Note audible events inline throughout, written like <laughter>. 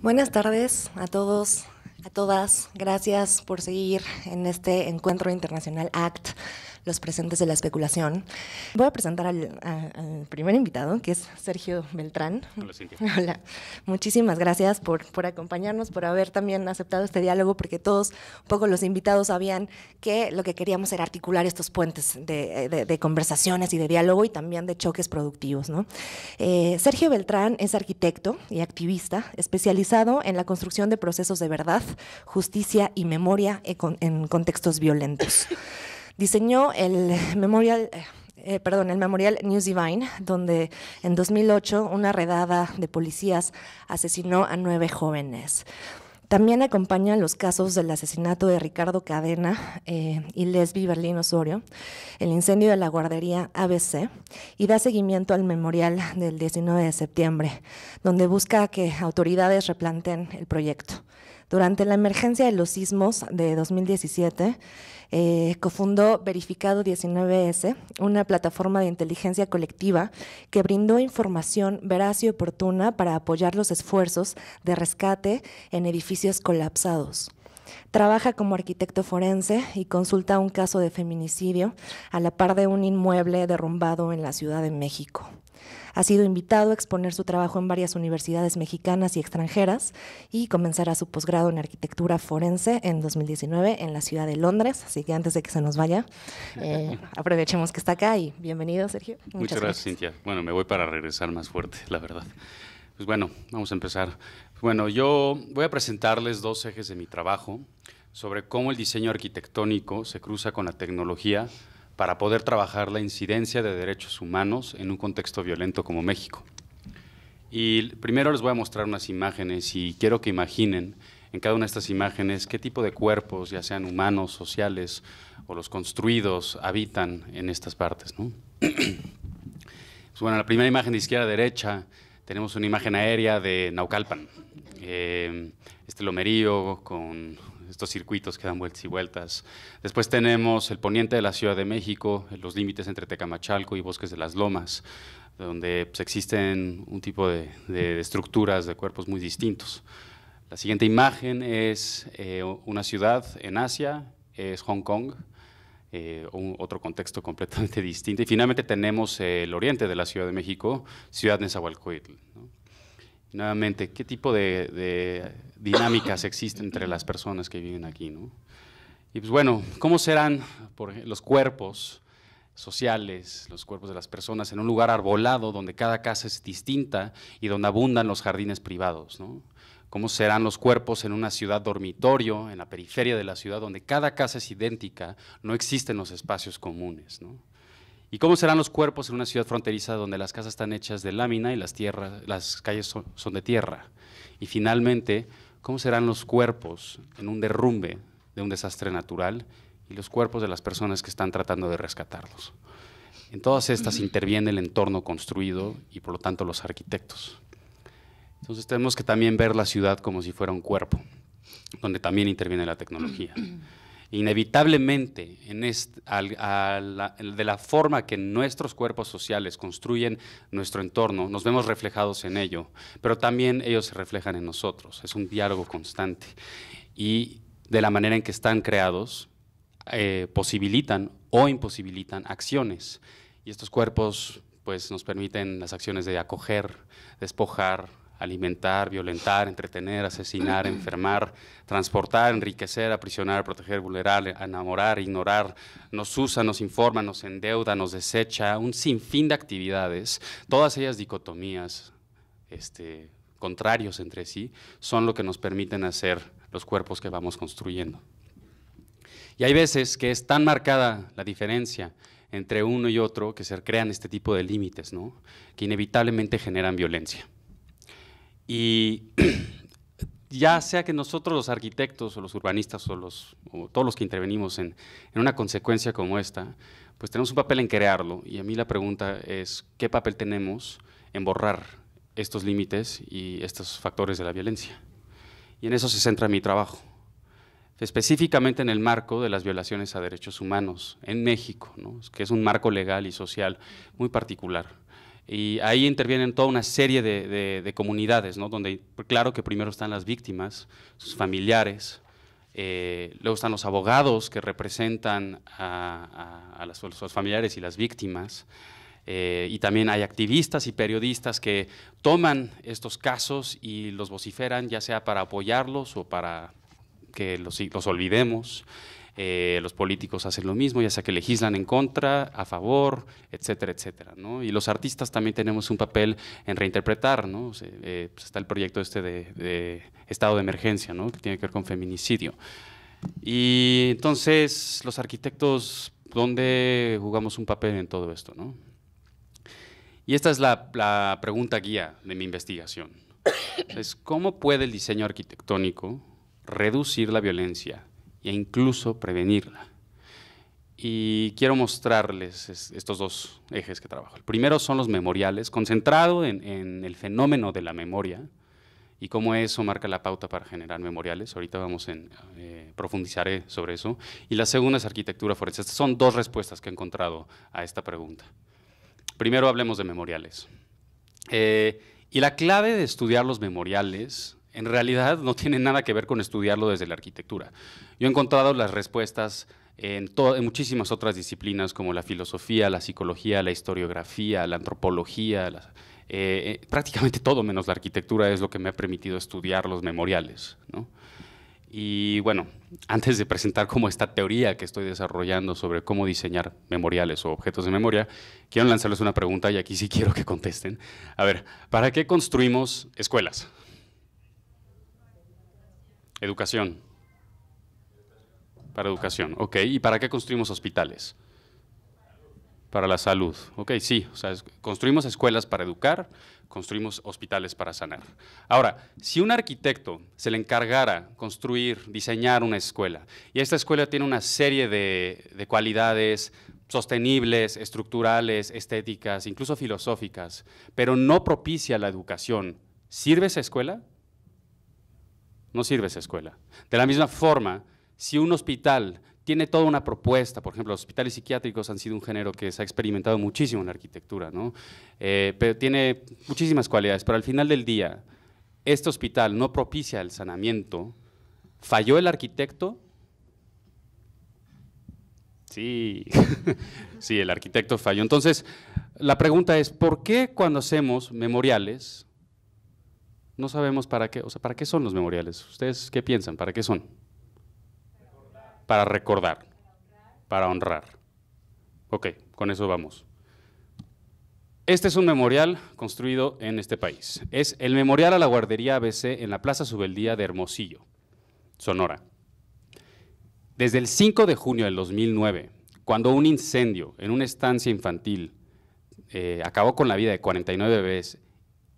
Buenas tardes a todos, a todas. Gracias por seguir en este encuentro internacional ACT los presentes de la especulación. Voy a presentar al, primer invitado, que es Sergio Beltrán. Hola, Cintia. <laughs> Hola. Muchísimas gracias por, por acompañarnos, por haber también aceptado este diálogo, porque todos, un poco los invitados, sabían que lo que queríamos era articular estos puentes de, conversaciones y de diálogo y también de choques productivos. ¿no? Eh, Sergio Beltrán es arquitecto y activista especializado en la construcción de procesos de verdad, justicia y memoria en contextos violentos. Diseñó el <laughs> memorial, eh, eh, perdón, el memorial News Divine, donde en 2008 una redada de policías asesinó a nueve jóvenes. También acompaña los casos del asesinato de Ricardo Cadena eh, y Lesbi Berlín Osorio, el incendio de la guardería ABC y da seguimiento al memorial del 19 de septiembre, donde busca que autoridades replanten el proyecto. Durante la emergencia de los sismos de 2017, eh, cofundó Verificado 19S, una plataforma de inteligencia colectiva que brindó información veraz y oportuna para apoyar los esfuerzos de rescate en edificios colapsados. Trabaja como arquitecto forense y consulta un caso de feminicidio a la par de un inmueble derrumbado en la Ciudad de México. Ha sido invitado a exponer su trabajo en varias universidades mexicanas y extranjeras y comenzará su posgrado en arquitectura forense en 2019 en la ciudad de Londres. Así que antes de que se nos vaya, <laughs> eh, aprovechemos que está acá y bienvenido, Sergio. Muchas, gracias, Cintia. Bueno, me voy para regresar más fuerte, la verdad. Pues bueno, vamos a empezar. Bueno, yo voy a presentarles dos ejes de mi trabajo sobre cómo el diseño arquitectónico se cruza con la tecnología para poder trabajar la incidencia de derechos humanos en un contexto violento como México. Y primero les voy a mostrar unas imágenes y quiero que imaginen en cada una de estas imágenes qué tipo de cuerpos, ya sean humanos, sociales o los construidos, habitan en estas partes. ¿no? <clears throat> Pues bueno, la primera imagen de izquierda a derecha tenemos una imagen aérea de Naucalpan, eh, este lomerío con estos circuitos que dan vueltas y vueltas. Después tenemos el poniente de la Ciudad de México, los límites entre Tecamachalco y Bosques de las Lomas, donde pues, existen un tipo de, estructuras de cuerpos muy distintos. La siguiente imagen es eh, una ciudad en Asia, es Hong Kong, eh, otro contexto completamente <laughs> distinto. Y finalmente tenemos el oriente de la Ciudad de México, Ciudad Nezahualcóyotl. Nuevamente, ¿qué tipo de, dinámicas existen entre las personas que viven aquí? ¿no? Y pues bueno, ¿cómo serán los cuerpos sociales, los cuerpos de las personas en un lugar arbolado donde cada casa es distinta y donde abundan los jardines privados? ¿no? ¿Cómo serán los cuerpos en una ciudad dormitorio, en la periferia de la ciudad, donde cada casa es idéntica, no existen los espacios comunes? ¿no? ¿Y cómo serán los cuerpos en una ciudad fronteriza donde las casas están hechas de lámina y las, tierras, las calles son, de tierra? Y finalmente, ¿cómo serán los cuerpos en un derrumbe de un desastre natural y los cuerpos de las personas que están tratando de rescatarlos? En todas estas interviene el entorno construido y por lo tanto los arquitectos. Entonces tenemos que también ver la ciudad como si fuera un cuerpo, donde también interviene la tecnología <clears throat> inevitablemente en de la forma que nuestros cuerpos sociales construyen nuestro entorno, nos vemos reflejados en ello, pero también ellos se reflejan en nosotros, es un diálogo constante. Y de la manera en que están creados, eh, posibilitan o imposibilitan acciones. Y estos cuerpos pues, nos permiten las acciones de acoger, despojar, alimentar, violentar, entretener, asesinar, <clears throat> enfermar, transportar, enriquecer, aprisionar, proteger, vulnerar, enamorar, ignorar, nos usa, nos informa, nos endeuda, nos desecha, un sinfín de actividades, todas ellas dicotomías este, contrarios entre sí, son lo que nos permiten hacer los cuerpos que vamos construyendo. Y hay veces que es tan marcada la diferencia entre uno y otro que se crean este tipo de límites, ¿no? que inevitablemente generan violencia. Y <clears throat> ya sea que nosotros los arquitectos o los urbanistas o, los, todos los que intervenimos en, una consecuencia como esta, pues tenemos un papel en crearlo. Y a mí la pregunta es, ¿qué papel tenemos en borrar estos límites y estos factores de la violencia? Y en eso se centra mi trabajo, específicamente en el marco de las violaciones a derechos humanos en México, que es un marco legal y social muy particular. Y ahí intervienen toda una serie de, comunidades, ¿no? donde claro que primero están las víctimas, sus familiares, eh, luego están los abogados que representan a, sus familiares y las víctimas, eh, y también hay activistas y periodistas que toman estos casos y los vociferan, ya sea para apoyarlos o para que los, los olvidemos. Eh, los políticos hacen lo mismo, ya sea que legislan en contra, a favor, etcétera, etcétera. Y los artistas también tenemos un papel en reinterpretar. ¿no? Eh, pues está el proyecto este de, estado de emergencia, ¿no? que tiene que ver con feminicidio. Y entonces, los arquitectos, ¿dónde jugamos un papel en todo esto? ¿no? Y esta es la, la pregunta guía de mi investigación. Es, ¿Cómo puede el diseño arquitectónico reducir la violencia e incluso prevenirla. Y quiero mostrarles estos dos ejes que trabajo. El primero son los memoriales, concentrado en, el fenómeno de la memoria y cómo eso marca la pauta para generar memoriales. Ahorita vamos a eh, profundizaré sobre eso. Y la segunda es arquitectura forense. Estas son dos respuestas que he encontrado a esta pregunta. Primero hablemos de memoriales. Eh, y la clave de estudiar los memoriales en realidad no tiene nada que ver con estudiarlo desde la arquitectura. Yo he encontrado las respuestas en, muchísimas otras disciplinas como la filosofía, la psicología, la historiografía, la antropología, eh, eh, prácticamente todo menos la arquitectura es lo que me ha permitido estudiar los memoriales. Y bueno, <laughs> antes de presentar como esta teoría que estoy desarrollando sobre cómo diseñar memoriales o objetos de memoria, quiero lanzarles una pregunta y aquí sí <laughs> quiero que contesten. A ver, ¿para qué construimos escuelas? Educación. Para educación, ok. ¿Y para qué construimos hospitales? Para la salud, ok, sí. Construimos escuelas para educar, construimos hospitales para sanar. Ahora, si un arquitecto se le encargara construir, diseñar una escuela, y esta escuela tiene una serie de, de cualidades sostenibles, estructurales, estéticas, incluso filosóficas, pero no propicia la educación, ¿sirve esa escuela? no sirve esa escuela. De la misma forma, si un hospital tiene toda una propuesta, por ejemplo, los hospitales psiquiátricos han sido un género que se ha experimentado muchísimo en la arquitectura, ¿no? Eh, pero tiene muchísimas cualidades, pero al final del día, este hospital no propicia el sanamiento, ¿falló el arquitecto? Sí, <laughs> sí, el arquitecto falló. Entonces, la pregunta es, ¿por qué cuando hacemos memoriales no sabemos para qué, o sea, ¿para qué son los memoriales? ¿Ustedes qué piensan? ¿Para qué son? Para recordar, para honrar. Ok, con eso vamos. Este es un memorial construido en este país. Es el memorial a la guardería ABC en la Plaza Subeldía de Hermosillo, Sonora. Desde el 5 de junio del 2009, cuando un incendio en una estancia infantil eh, acabó con la vida de 49 bebés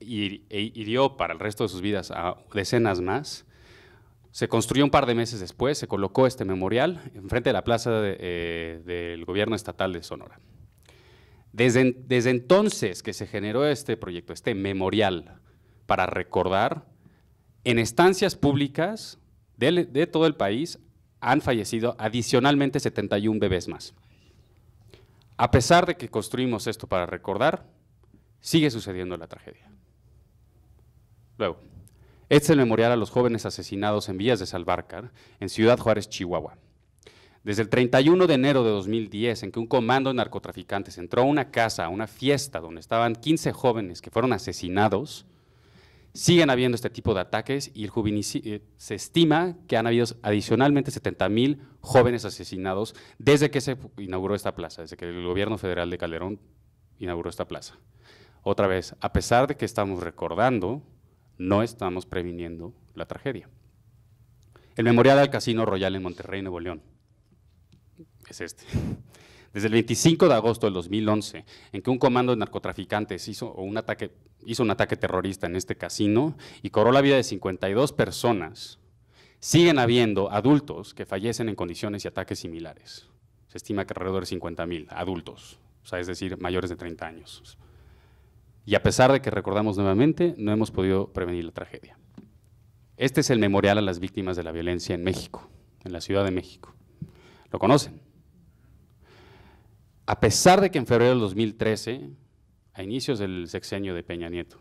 y, e hirió para el resto de sus vidas a decenas más. Se construyó un par de meses después, se colocó este memorial enfrente de la plaza eh, del gobierno estatal de Sonora. Desde, desde entonces que se generó este proyecto, este memorial, para recordar, en estancias públicas de, de todo el país han fallecido adicionalmente 71 bebés más. A pesar de que construimos esto para recordar, sigue sucediendo la tragedia. Luego, este es el memorial a los jóvenes asesinados en Villas de Salvarcar, en Ciudad Juárez, Chihuahua. Desde el 31 de enero de 2010, en que un comando de narcotraficantes entró a una casa, a una fiesta donde estaban 15 jóvenes que fueron asesinados, siguen habiendo este tipo de ataques y eh, se estima que han habido adicionalmente 70 mil jóvenes asesinados desde que se inauguró esta plaza, desde que el gobierno federal de Calderón inauguró esta plaza. Otra vez, a pesar de que estamos recordando no estamos previniendo la tragedia. El memorial al Casino Royal en Monterrey, Nuevo León, es este. <laughs> Desde el 25 de agosto del 2011, en que un comando de narcotraficantes hizo un ataque, terrorista en este casino y cobró la vida de 52 personas, siguen habiendo adultos que fallecen en condiciones y ataques similares. Se estima que alrededor de 50 mil adultos, es decir, mayores de 30 años. Y a pesar de que recordamos nuevamente, no hemos podido prevenir la tragedia. Este es el memorial a las víctimas de la violencia en México, en la Ciudad de México. ¿Lo conocen? A pesar de que en febrero del 2013 a inicios del sexenio de Peña Nieto.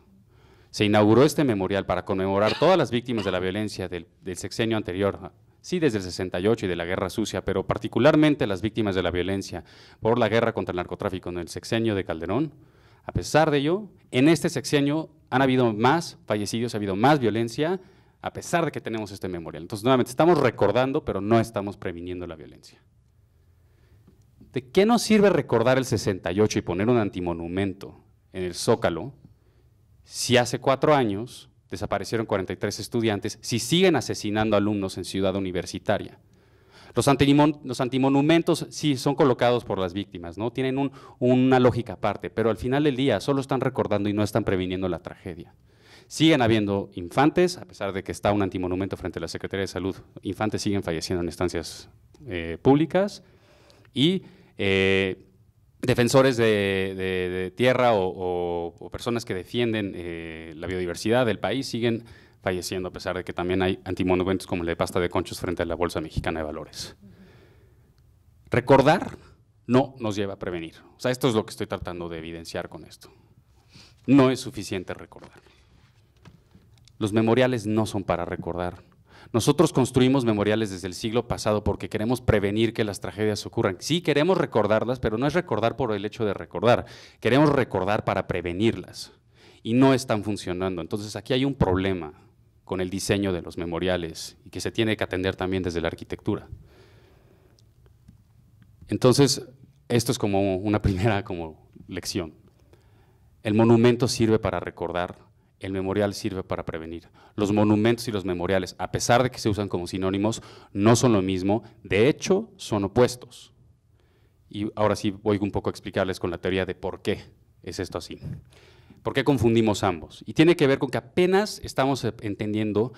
Se inauguró este memorial para conmemorar todas las víctimas de la violencia del, sexenio anterior, sí desde el 68 y de la guerra sucia, pero particularmente las víctimas de la violencia por la guerra contra el narcotráfico en el sexenio de Calderón. A pesar de ello, en este sexenio han habido más fallecidos, ha habido más violencia, a pesar de que tenemos este memorial. Entonces, nuevamente, estamos recordando, pero no estamos previniendo la violencia. ¿De qué nos sirve recordar el 68 y poner un antimonumento en el Zócalo si hace cuatro años desaparecieron 43 estudiantes, si siguen asesinando alumnos en Ciudad Universitaria? Los, antimonumentos sí son colocados por las víctimas, ¿no? tienen una lógica aparte, pero al final del día solo están recordando y no están previniendo la tragedia. Siguen habiendo infantes, a pesar de que está un antimonumento frente a la Secretaría de Salud, infantes siguen falleciendo en estancias eh, públicas y eh, defensores de, tierra o, personas que defienden eh, la biodiversidad del país siguen falleciendo, a pesar de que también hay antimonumentos como el de pasta de conchos frente a la Bolsa Mexicana de Valores. Recordar no nos lleva a prevenir. O sea, esto es lo que estoy tratando de evidenciar con esto. No es suficiente recordar. Los memoriales no son para recordar, nosotros construimos memoriales desde el siglo pasado porque queremos prevenir que las tragedias ocurran. Sí, queremos recordarlas, pero no es recordar por el hecho de recordar. Queremos recordar para prevenirlas. Y no están funcionando. Entonces aquí hay un problema con el diseño de los memoriales y que se tiene que atender también desde la arquitectura. Entonces, esto es como una <laughs> primera como lección. El monumento sirve para recordar, el memorial sirve para prevenir. Los monumentos y los memoriales, a pesar de que se usan como sinónimos, no son lo mismo, de hecho son opuestos. Y ahora sí voy un poco a explicarles con la teoría de por qué es esto así. ¿Por qué confundimos ambos? Y tiene que ver con que apenas estamos entendiendo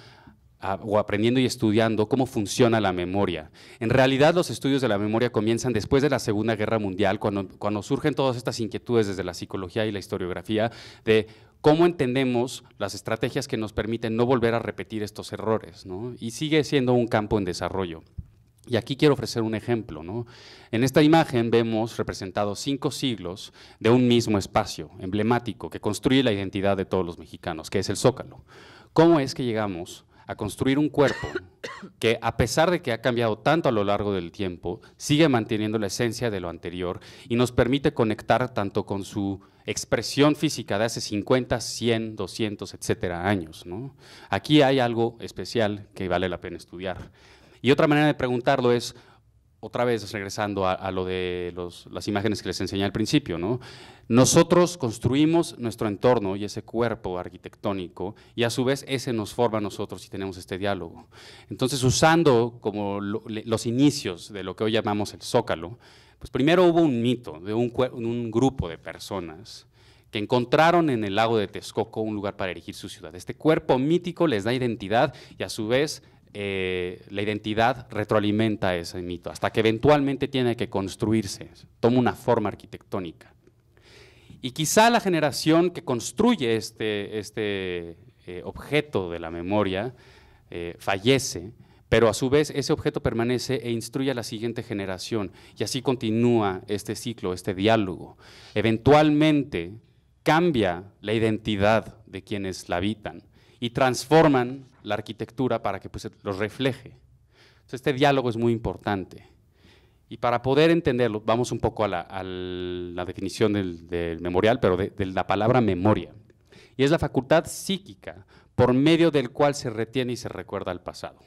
o aprendiendo y estudiando cómo funciona la memoria. En realidad los estudios de la memoria comienzan después de la Segunda Guerra Mundial, cuando, cuando surgen todas estas inquietudes desde la psicología y la historiografía de cómo entendemos las estrategias que nos permiten no volver a repetir estos errores. Y sigue siendo un campo en desarrollo. Y aquí quiero ofrecer un ejemplo. En esta imagen vemos representados cinco siglos de un mismo espacio emblemático que construye la identidad de todos los mexicanos, que es el Zócalo. ¿Cómo es que llegamos a construir un cuerpo que, a pesar de que ha cambiado tanto a lo largo del tiempo, sigue manteniendo la esencia de lo anterior y nos permite conectar tanto con su expresión física de hace 50, 100, 200, etcétera años. Aquí hay algo especial que vale la pena estudiar. Y otra manera de preguntarlo es, otra vez regresando a, lo de las imágenes que les enseñé al principio, ¿no? Nosotros construimos nuestro entorno y ese cuerpo arquitectónico y a su vez ese nos forma a nosotros y tenemos este diálogo. Entonces, usando como los inicios de lo que hoy llamamos el zócalo, pues primero hubo un mito de un, un grupo de personas que encontraron en el lago de Texcoco un lugar para erigir su ciudad. Este cuerpo mítico les da identidad y a su vez eh, la identidad retroalimenta ese mito, hasta que eventualmente tiene que construirse, toma una forma arquitectónica. Y quizá la generación que construye este, este eh, objeto de la memoria eh, fallece, pero a su vez ese objeto permanece e instruye a la siguiente generación, y así continúa este ciclo, este diálogo. Eventualmente cambia la identidad de quienes la habitan y transforman la arquitectura para que pues, los refleje. Entonces, este diálogo es muy importante. Y para poder entenderlo, vamos un poco a la, definición del, memorial, pero de, de la palabra memoria. Y es la facultad psíquica por medio del cual se retiene y se recuerda el pasado.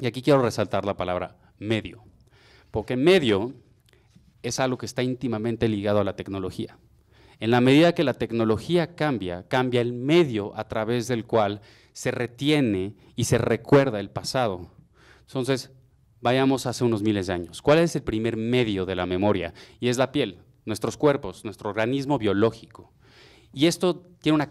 Y aquí quiero resaltar la palabra medio, porque medio es algo que está íntimamente ligado a la tecnología. En la medida que la tecnología cambia, cambia el medio a través del cual se retiene y se recuerda el pasado. Entonces, vayamos hace unos miles de años. ¿Cuál es el primer medio de la memoria? Y es la piel, nuestros cuerpos, nuestro organismo biológico. Y esto, tiene una,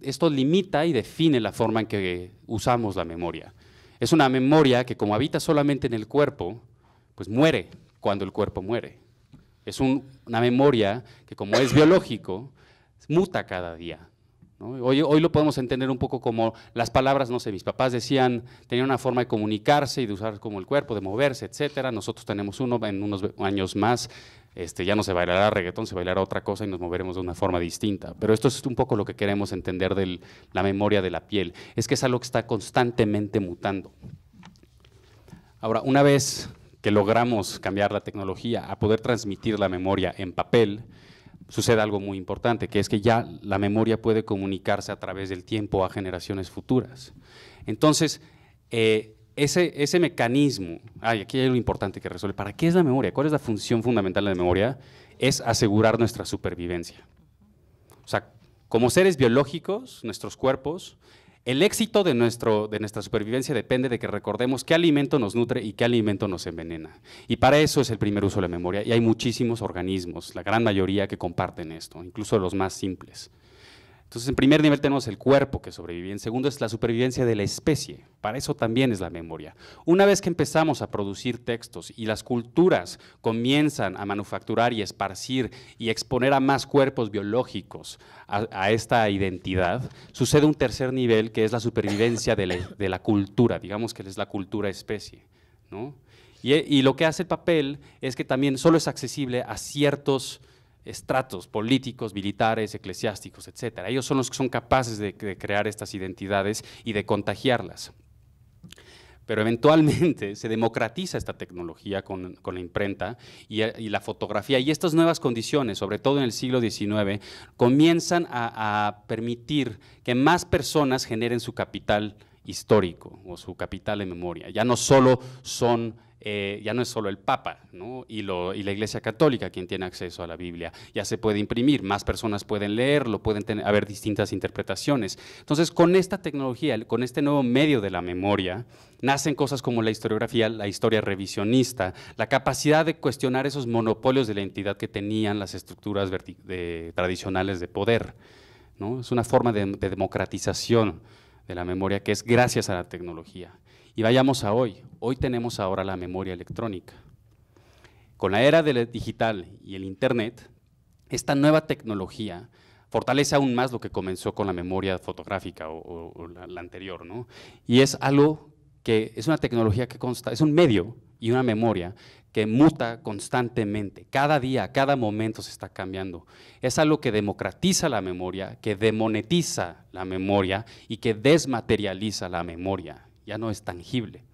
esto limita y define la forma en que usamos la memoria. Es una memoria que como habita solamente en el cuerpo, pues muere cuando el cuerpo muere. Es una memoria que como es biológico, muta cada día. Hoy, hoy, lo podemos entender un poco como las palabras, no sé, mis papás decían, tenían una forma de comunicarse y de usar como el cuerpo, de moverse, etcétera. Nosotros tenemos uno, en unos años más este, ya no se bailará reggaetón, se bailará otra cosa y nos moveremos de una forma distinta. Pero esto es un poco lo que queremos entender de la memoria de la piel, es que es algo que está constantemente mutando. Ahora, una vez que logramos cambiar la tecnología a poder transmitir la memoria en papel, sucede algo muy importante, que es que ya la memoria puede comunicarse a través del tiempo a generaciones futuras. Entonces, eh, ese, ese mecanismo, ay, aquí hay algo importante que resuelve. ¿Para qué es la memoria? ¿Cuál es la función fundamental de la memoria? Es asegurar nuestra supervivencia. O sea, como seres biológicos, nuestros cuerpos, el éxito de, nuestro, de nuestra supervivencia depende de que recordemos qué alimento nos nutre y qué alimento nos envenena. Y para eso es el primer uso de la memoria. Y hay muchísimos organismos, la gran mayoría que comparten esto, incluso los más simples. Entonces, en primer nivel tenemos el cuerpo que sobrevive, en segundo es la supervivencia de la especie, para eso también es la memoria. Una vez que empezamos a producir textos y las culturas comienzan a manufacturar y esparcir y exponer a más cuerpos biológicos a, esta identidad, sucede un tercer nivel que es la supervivencia de la, cultura, digamos que es la cultura especie. Y, y lo que hace el papel es que también solo es accesible a ciertos estratos políticos, militares, eclesiásticos, etc. Ellos son los que son capaces de, crear estas identidades y de contagiarlas. Pero eventualmente <laughs> se democratiza esta tecnología con, la imprenta y, la fotografía. Y estas nuevas condiciones, sobre todo en el siglo XIX, comienzan a, a permitir que más personas generen su capital histórico o su capital de memoria. Ya no solo son eh, ya no es solo el Papa y, la Iglesia Católica quien tiene acceso a la Biblia, ya se puede imprimir, más personas pueden leerlo, pueden haber distintas interpretaciones. Entonces, con esta tecnología, con este nuevo medio de la memoria, nacen cosas como la historiografía, la historia revisionista, la capacidad de cuestionar esos monopolios de la entidad que tenían las estructuras tradicionales de poder. Es una forma de democratización de la memoria que es gracias a la tecnología. Y vayamos a hoy. Hoy tenemos ahora la memoria electrónica. Con la era del digital y el Internet, esta nueva tecnología fortalece aún más lo que comenzó con la memoria fotográfica o, la, anterior, ¿no? Y es algo que es una tecnología que consta, es un medio y una memoria que muta constantemente, cada día, cada momento se está cambiando. Es algo que democratiza la memoria, que demonetiza la memoria y que desmaterializa la memoria ya no es tangible.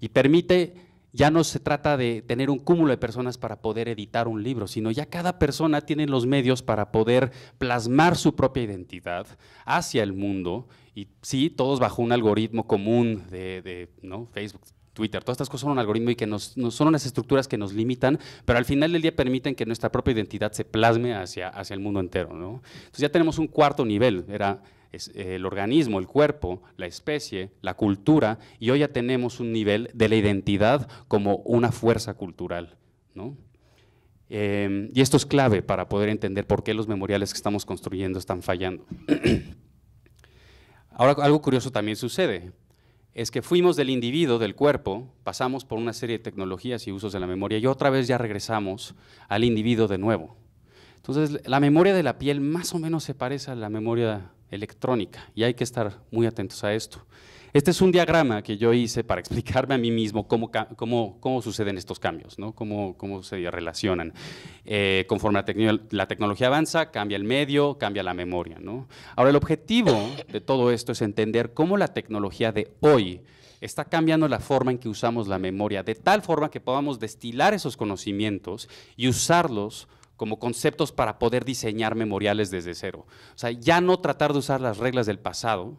Y permite, ya no se trata de tener un cúmulo de personas para poder editar un libro, sino ya cada persona tiene los medios para poder plasmar su propia identidad hacia el mundo. Y sí, todos bajo un algoritmo común de, ¿no? Facebook, Twitter, todas estas cosas son un algoritmo y que nos, son unas estructuras que nos limitan, pero al final del día permiten que nuestra propia identidad se plasme hacia, hacia el mundo entero. ¿no? Entonces ya tenemos un cuarto nivel, era eh, el organismo, el cuerpo, la especie, la cultura, y hoy ya tenemos un nivel de la identidad como una fuerza cultural. Em, y esto es clave para poder entender por qué los memoriales que estamos construyendo están fallando. <clears throat> Ahora, algo curioso también sucede, es que fuimos del individuo, del cuerpo, pasamos por una serie de tecnologías y usos de la memoria y otra vez ya regresamos al individuo de nuevo. Entonces, la memoria de la piel más o menos se parece a la memoria electrónica y hay que estar muy atentos a esto. Este es un diagrama que yo hice para <laughs> explicarme a mí mismo cómo, cómo, suceden estos cambios, ¿no? cómo, cómo se relacionan. Eh, conforme la, la, tecnología avanza, cambia el medio, cambia la memoria. ¿no? Ahora, el objetivo de todo esto es entender cómo la tecnología de hoy está cambiando la forma en que usamos la memoria, de tal forma que podamos destilar esos conocimientos y usarlos como conceptos para poder diseñar memoriales desde cero. O sea, ya no tratar de usar las reglas del pasado,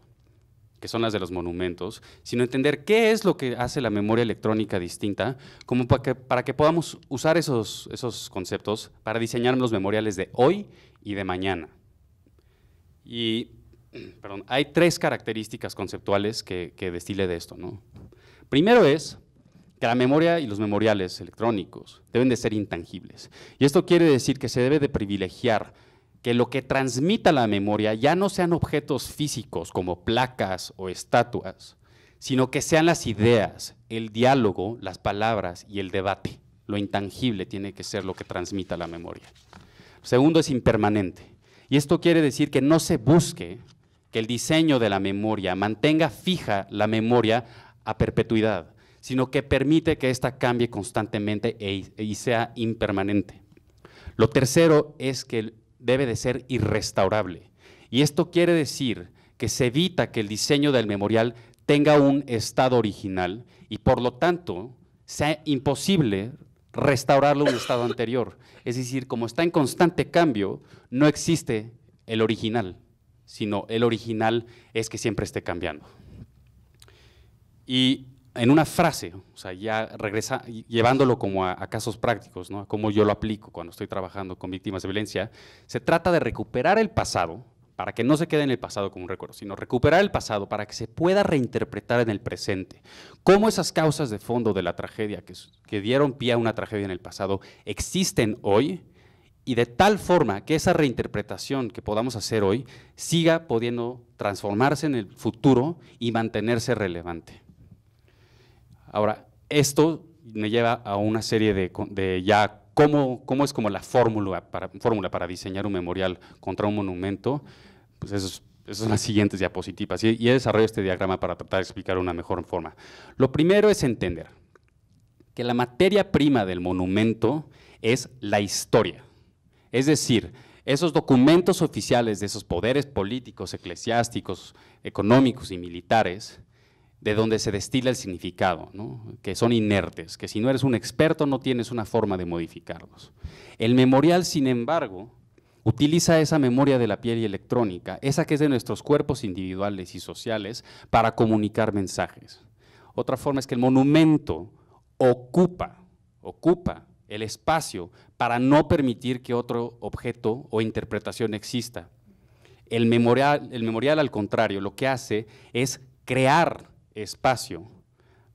que son las de los monumentos, sino entender qué es lo que hace la memoria electrónica distinta, como para que, para que podamos usar esos, esos conceptos para diseñar los memoriales de hoy y de mañana. Y perdón, hay tres características conceptuales que, destile de esto. ¿no? Primero es que la memoria y los memoriales electrónicos deben de ser intangibles. Y esto quiere decir que se debe de privilegiar que lo que transmita la memoria ya no sean objetos físicos como placas o estatuas, sino que sean las ideas, el diálogo, las palabras y el debate. Lo intangible tiene que ser lo que transmita la memoria. Segundo es impermanente. Y esto quiere decir que no se busque que el diseño de la memoria mantenga fija la memoria a perpetuidad, sino que permite que ésta cambie constantemente e, y sea impermanente. Lo tercero es que debe de ser irrestaurable. Y esto quiere decir que se evita que el diseño del memorial tenga un estado original y por lo tanto sea imposible restaurarlo a un estado anterior. Es decir, como está en constante cambio, no existe el original, sino el original es que siempre esté cambiando. Y en una frase, o sea, ya regresa, llevándolo como a, casos prácticos, ¿no? como yo lo aplico cuando estoy trabajando con víctimas de violencia, se trata de recuperar el pasado para que no se quede en el pasado como un recuerdo, sino recuperar el pasado para que se pueda reinterpretar en el presente. Cómo esas causas de fondo de la tragedia que, que dieron pie a una tragedia en el pasado existen hoy y de tal forma que esa reinterpretación que podamos hacer hoy siga pudiendo transformarse en el futuro y mantenerse relevante. Ahora, esto me lleva a una serie de, ya cómo, cómo, es como la fórmula para, fórmula para diseñar un memorial contra un monumento. Pues esas son las siguientes diapositivas. Y, he desarrollado este diagrama para tratar de explicar una mejor forma. Lo primero es entender que la materia prima del monumento es la historia. Es decir, esos documentos oficiales de esos poderes políticos, eclesiásticos, económicos y militares de donde se destila el significado, que son inertes, que si no eres un experto no tienes una forma de modificarlos. El memorial, sin embargo, utiliza esa memoria de la piel y electrónica, esa que es de nuestros cuerpos individuales y sociales, para comunicar mensajes. Otra forma es que el monumento ocupa, ocupa el espacio para no permitir que otro objeto o interpretación exista. El memorial, el memorial, al contrario, lo que hace es crear espacio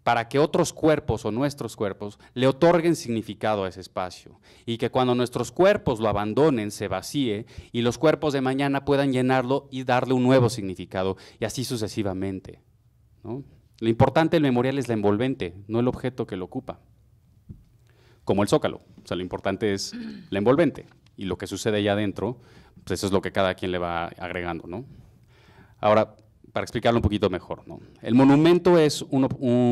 para que otros cuerpos o nuestros cuerpos le otorguen significado a ese espacio y que cuando nuestros cuerpos lo abandonen se vacíe y los cuerpos de mañana puedan llenarlo y darle un nuevo significado y así sucesivamente. Lo importante del memorial es la envolvente, no el objeto que lo ocupa, como el zócalo. O sea, lo importante es la envolvente y lo que sucede allá adentro, pues eso es lo que cada quien le va agregando. ¿no? Ahora, para explicarlo un poquito mejor. ¿no? El monumento es un,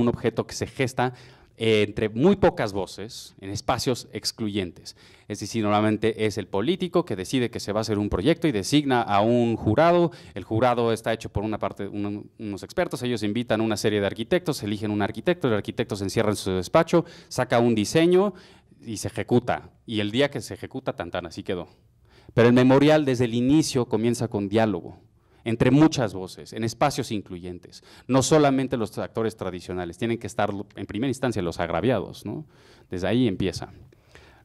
objeto que se gesta entre muy pocas voces, en espacios excluyentes. Es decir, normalmente es el político que decide que se va a hacer un proyecto y designa a un jurado. El jurado está hecho por una parte, unos expertos, ellos invitan una serie de arquitectos, eligen un arquitecto, el arquitecto se encierra en su despacho, saca un diseño y se ejecuta. Y el día que se ejecuta, tan tan, así quedó. Pero el memorial desde el inicio comienza con diálogo entre muchas voces, en espacios incluyentes. No solamente los actores tradicionales, tienen que estar en primera instancia los agraviados, ¿no? Desde ahí empieza.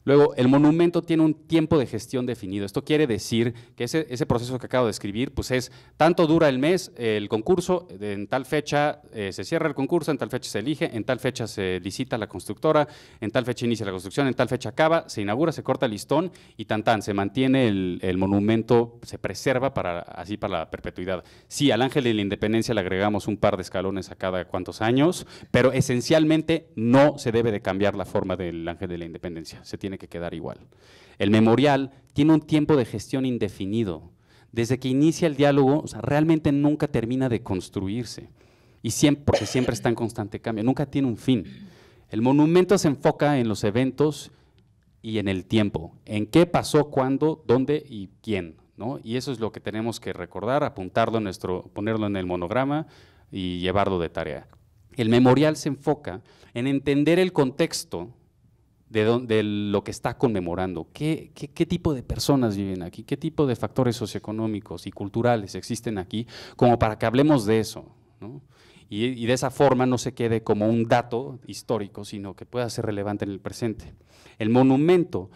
Luego, el monumento tiene un tiempo de gestión definido. Esto quiere decir que ese, proceso que acabo de escribir, pues es, tanto dura el mes, el concurso, en tal fecha eh, se cierra el concurso, en tal fecha se elige, en tal fecha se licita la constructora, en tal fecha inicia la construcción, en tal fecha acaba, se inaugura, se corta el listón y tan tan, se mantiene el, monumento, se preserva para, así para la perpetuidad. Sí, al Ángel de la Independencia le agregamos un par de escalones a cada cuantos años, pero esencialmente no se debe de cambiar la forma del Ángel de la Independencia, se tiene que quedar igual. El memorial tiene un tiempo de gestión indefinido. Desde que inicia el diálogo, realmente nunca termina de construirse, y siempre, porque siempre está en constante cambio, nunca tiene un fin. El monumento se enfoca en los eventos y en el tiempo, en qué pasó, cuándo, dónde y quién. ¿no? Y eso es lo que tenemos que recordar, apuntarlo en nuestro, ponerlo en el monograma y llevarlo de tarea. El memorial se enfoca en entender el contexto de, lo que está conmemorando. ¿Qué, tipo de personas viven aquí? ¿Qué tipo de factores socioeconómicos y culturales existen aquí? Como para que hablemos de eso. Y, de esa forma no se quede como un dato histórico, sino que pueda ser relevante en el presente. El monumento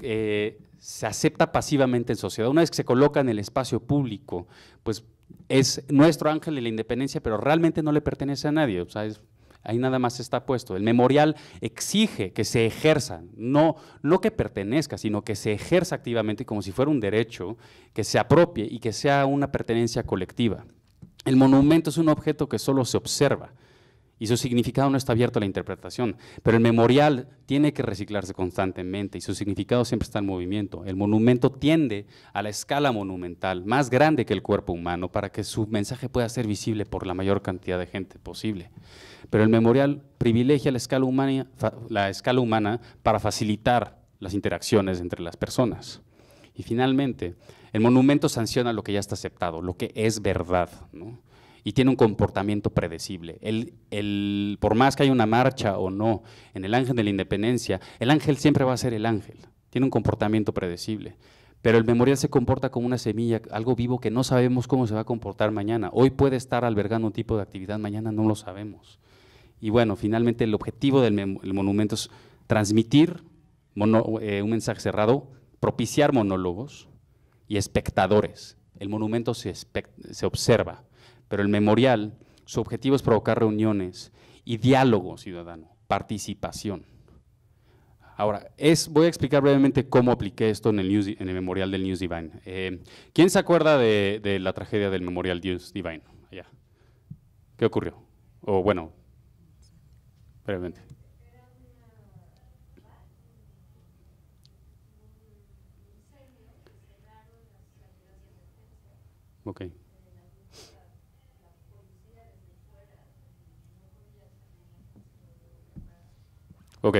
eh, se acepta pasivamente en sociedad. Una vez que se coloca en el espacio público, pues es nuestro ángel de la independencia, pero realmente no le pertenece a nadie. O sea, es ahí nada más está puesto. El memorial exige que se ejerza, no, no que pertenezca, sino que se ejerza activamente como si fuera un derecho, que se apropie y que sea una pertenencia colectiva. El monumento es un objeto que solo se observa y su significado no está abierto a la interpretación. Pero el memorial tiene que reciclarse constantemente y su significado siempre está en movimiento. El monumento tiende a la escala monumental, más grande que el cuerpo humano, para que su mensaje pueda ser visible por la mayor cantidad de gente posible. Pero el memorial privilegia la escala humana, para facilitar las interacciones entre las personas. Y finalmente, el monumento sanciona lo que ya está aceptado, lo que es verdad. Y tiene un comportamiento predecible. El, por más que haya una marcha o no en el ángel de la independencia, el ángel siempre va a ser el ángel, tiene un comportamiento predecible. Pero el memorial se comporta como una semilla, algo vivo que no sabemos cómo se va a comportar mañana. Hoy puede estar albergando un tipo de actividad, mañana no lo sabemos. Y bueno, finalmente el objetivo del monumento es transmitir eh, un mensaje cerrado, propiciar monólogos y espectadores. El monumento se observa, pero el memorial, su objetivo es provocar reuniones y diálogo ciudadano, participación. Ahora, es, voy a explicar brevemente cómo apliqué esto en el, en el memorial del News Divine. Eh, ¿Quién se acuerda de, la tragedia del memorial News Divine? ¿Qué ocurrió? O bueno, brevemente. Okay. Ok.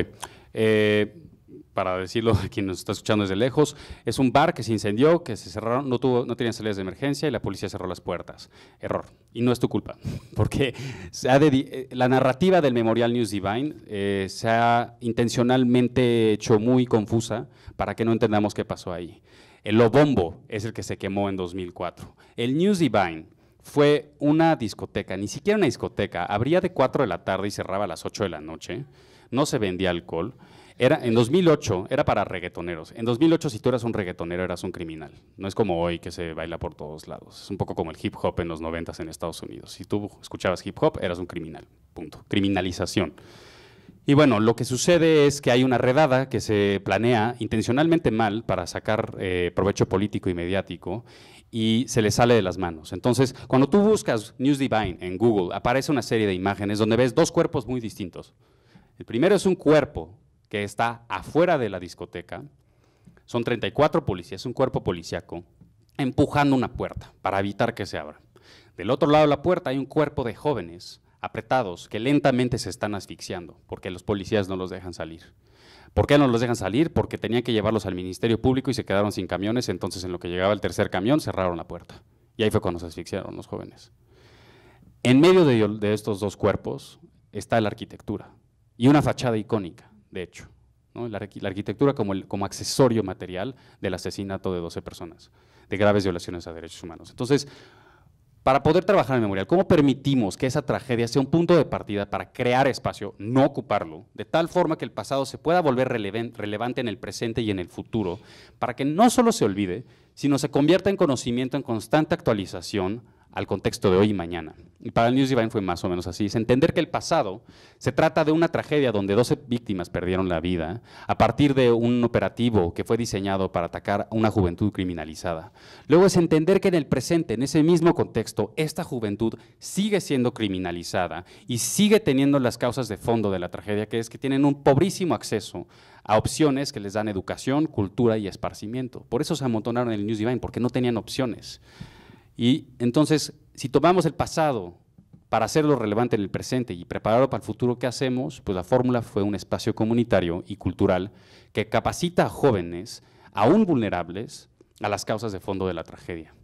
Eh, para decirlo a quien nos está escuchando desde lejos, es un bar que se incendió, que se cerraron, no, tuvo, no tenían salidas de emergencia y la policía cerró las puertas. Error. Y no es tu culpa, <laughs> porque se ha eh, la narrativa del Memorial News Divine eh, se ha intencionalmente hecho muy confusa para que no entendamos qué pasó ahí. El Lobombo es el que se quemó en 2004. El News Divine fue una discoteca, ni siquiera una discoteca, abría de 4 de la tarde y cerraba a las 8 de la noche no se vendía alcohol. Era, en 2008 era para reggaetoneros. En 2008 si tú eras un reggaetonero eras un criminal. No es como hoy que se baila por todos lados. Es un poco como el hip hop en los 90 en Estados Unidos. Si tú escuchabas hip hop eras un criminal. Punto. Criminalización. Y bueno, lo que sucede es que hay una redada que se planea intencionalmente mal para sacar eh, provecho político y mediático y se le sale de las manos. Entonces, cuando tú buscas News Divine en Google, aparece una serie de imágenes donde ves dos cuerpos muy distintos. El primero es un cuerpo que está afuera de la discoteca. Son 34 policías, un cuerpo policíaco, empujando una puerta para evitar que se abra. Del otro lado de la puerta hay un cuerpo de jóvenes apretados que lentamente se están asfixiando porque los policías no los dejan salir. ¿Por qué no los dejan salir? Porque tenían que llevarlos al Ministerio Público y se quedaron sin camiones, entonces en lo que llegaba el tercer camión cerraron la puerta. Y ahí fue cuando se asfixiaron los jóvenes. En medio de, estos dos cuerpos está la arquitectura y una fachada icónica, de hecho. La, arquitectura como, como accesorio material del asesinato de 12 personas, de graves violaciones a derechos humanos. Entonces, para poder trabajar en memorial, ¿cómo permitimos que esa tragedia sea un punto de partida para crear espacio, no ocuparlo, de tal forma que el pasado se pueda volver relevante en el presente y en el futuro, para que no solo se olvide, sino se convierta en conocimiento en constante actualización al contexto de hoy y mañana. Y para el News Divine fue más o menos así, es entender que el pasado se trata de una tragedia donde 12 víctimas perdieron la vida a partir de un operativo que fue diseñado para atacar a una juventud criminalizada. Luego es entender que en el presente, en ese mismo contexto, esta juventud sigue siendo criminalizada y sigue teniendo las causas de fondo de la tragedia, que es que tienen un pobrísimo acceso a opciones que les dan educación, cultura y esparcimiento. Por eso se amontonaron en el News Divine, porque no tenían opciones. Y entonces, si tomamos el pasado para hacerlo relevante en el presente y prepararlo para el futuro, ¿qué hacemos? Pues la fórmula fue un espacio comunitario y cultural que capacita a jóvenes, aún vulnerables, a las causas de fondo de la tragedia.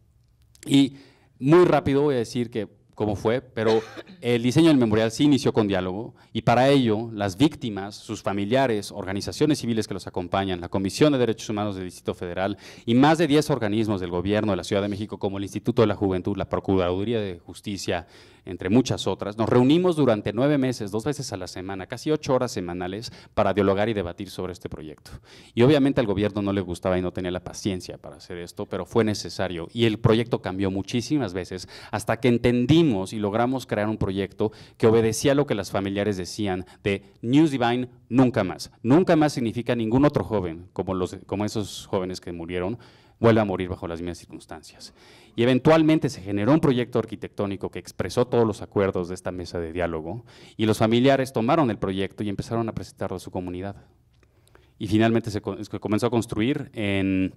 Y muy rápido voy a decir que cómo fue, pero el diseño del memorial sí inició con diálogo y para ello las víctimas, sus familiares, organizaciones civiles que los acompañan, la Comisión de Derechos Humanos del Distrito Federal y más de 10 organismos del gobierno de la Ciudad de México como el Instituto de la Juventud, la Procuraduría de Justicia, entre muchas otras, nos reunimos durante nueve meses, dos veces a la semana, casi ocho horas semanales para dialogar y debatir sobre este proyecto. Y obviamente al gobierno no le gustaba y no tenía la paciencia para hacer esto, pero fue necesario y el proyecto cambió muchísimas veces hasta que entendimos y logramos crear un proyecto que obedecía a lo que las familiares decían de News Divine nunca más. Nunca más significa ningún otro joven, como, los, como esos jóvenes que murieron, vuelve a morir bajo las mismas circunstancias. Y eventualmente se generó un proyecto arquitectónico que expresó todos los acuerdos de esta mesa de diálogo y los familiares tomaron el proyecto y empezaron a presentarlo a su comunidad. Y finalmente se comenzó a construir en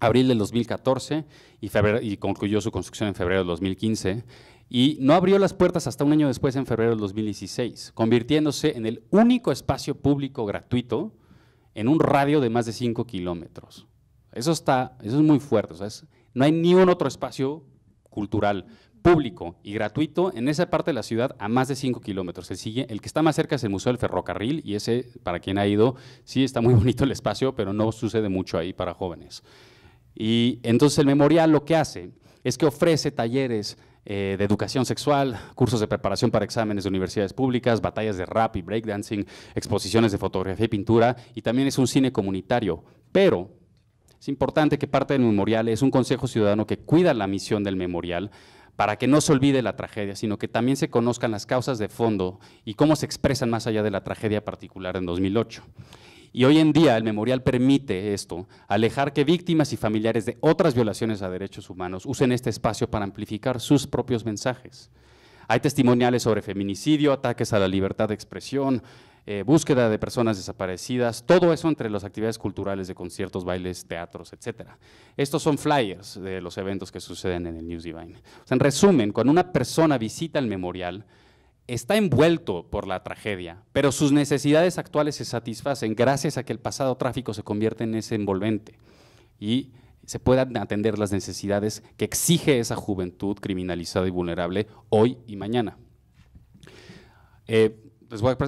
abril del 2014 y, concluyó su construcción en febrero del 2015 y no abrió las puertas hasta un año después, en febrero del 2016, convirtiéndose en el único espacio público gratuito en un radio de más de 5 kilómetros. Eso, está, eso es muy fuerte, no hay ni un otro espacio cultural público y gratuito en esa parte de la ciudad a más de 5 kilómetros. El, el que está más cerca es el Museo del Ferrocarril y ese, para quien ha ido, sí está muy <laughs> bonito el espacio, pero no sucede mucho ahí para jóvenes. Y entonces el memorial lo que hace es que ofrece talleres eh, de educación sexual, cursos de preparación para exámenes de universidades públicas, batallas de rap y breakdancing, exposiciones de fotografía y pintura, y también es un cine comunitario. Pero es importante que parte del memorial es un consejo ciudadano que cuida la misión del memorial para que no se olvide la tragedia, sino que también se conozcan las causas de fondo y cómo se expresan más allá de la tragedia particular en 2008. Y hoy en día el memorial permite esto, alejar que víctimas y familiares de otras violaciones a derechos humanos usen este espacio para amplificar sus propios mensajes. Hay testimoniales sobre feminicidio, ataques a la libertad de expresión, eh, búsqueda de personas desaparecidas, todo eso entre las actividades culturales de conciertos, bailes, teatros, etc. Estos son flyers de los eventos que suceden en el News Divine. en resumen, cuando una persona visita el memorial, está envuelto por la tragedia, pero sus necesidades actuales se satisfacen gracias a que el pasado tráfico se convierte en ese envolvente y se puedan atender las necesidades que exige esa juventud criminalizada y vulnerable hoy y mañana. Eh,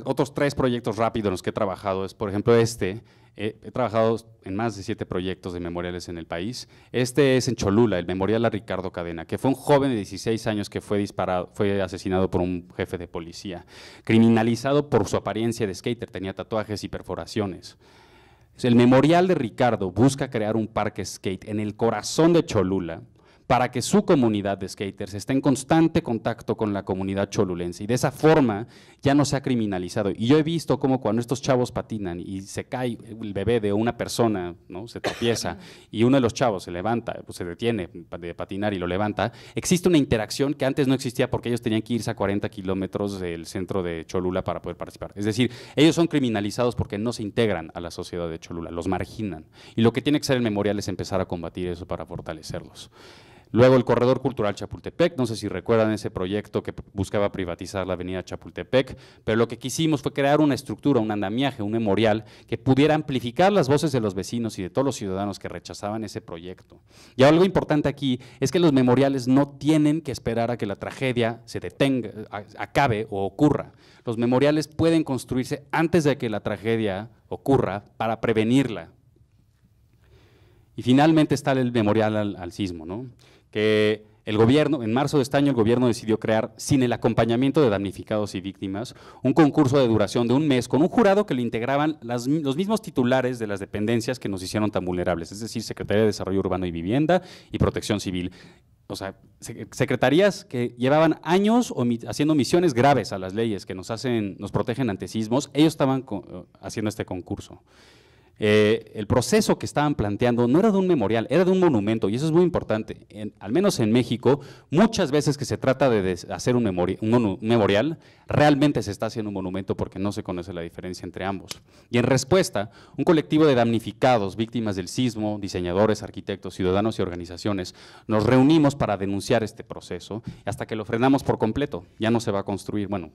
otros tres proyectos rápidos en los que he trabajado es, por ejemplo, este, He, trabajado en más de siete proyectos de memoriales en el país. Este es en Cholula, el memorial a Ricardo Cadena, que fue un joven de 16 años que fue disparado, fue asesinado por un jefe de policía, criminalizado por su apariencia de skater, tenía tatuajes y perforaciones. El memorial de Ricardo busca crear un parque skate en el corazón de Cholula, para que su comunidad de skaters esté en constante contacto con la comunidad cholulense y de esa forma ya no se ha criminalizado. Y yo he visto cómo cuando estos chavos patinan y se cae el bebé de una persona, ¿no? se tropieza y uno de los chavos se levanta, pues se detiene de patinar y lo levanta, existe una interacción que antes no existía porque ellos tenían que irse a 40 kilómetros del centro de Cholula para poder participar. Es decir, ellos son criminalizados porque no se integran a la sociedad de Cholula, los marginan. Y lo que tiene que ser el memorial es empezar a combatir eso para fortalecerlos. Luego el Corredor Cultural Chapultepec, no sé si recuerdan ese proyecto que buscaba privatizar la avenida Chapultepec, pero lo que quisimos fue crear una estructura, un andamiaje, un memorial que pudiera amplificar las voces de los vecinos y de todos los ciudadanos que rechazaban ese proyecto. Y algo importante aquí es que los memoriales no tienen que esperar a que la tragedia se detenga, acabe o ocurra. Los memoriales pueden construirse antes de que la tragedia ocurra para prevenirla. Y finalmente está el memorial al, al sismo, ¿no? Que el gobierno, en marzo de este año, el gobierno decidió crear, sin el acompañamiento de damnificados y víctimas, un concurso de duración de un mes con un jurado que le integraban los mismos titulares de las dependencias que nos hicieron tan vulnerables, es decir, Secretaría de Desarrollo Urbano y Vivienda y Protección Civil. O sea, secretarías que llevaban años haciendo misiones graves a las leyes que nos, hacen, nos protegen ante sismos, ellos estaban haciendo este concurso. Eh, el proceso que estaban planteando no era de un memorial, era de un monumento, y eso es muy importante. al menos en México, muchas veces que se trata de hacer un, memorial, realmente se está haciendo un monumento porque no se conoce la diferencia entre ambos. Y en respuesta, un colectivo de damnificados, víctimas del sismo, diseñadores, arquitectos, ciudadanos y organizaciones, nos reunimos para denunciar este proceso hasta que lo frenamos por completo. Ya no se va a construir, bueno,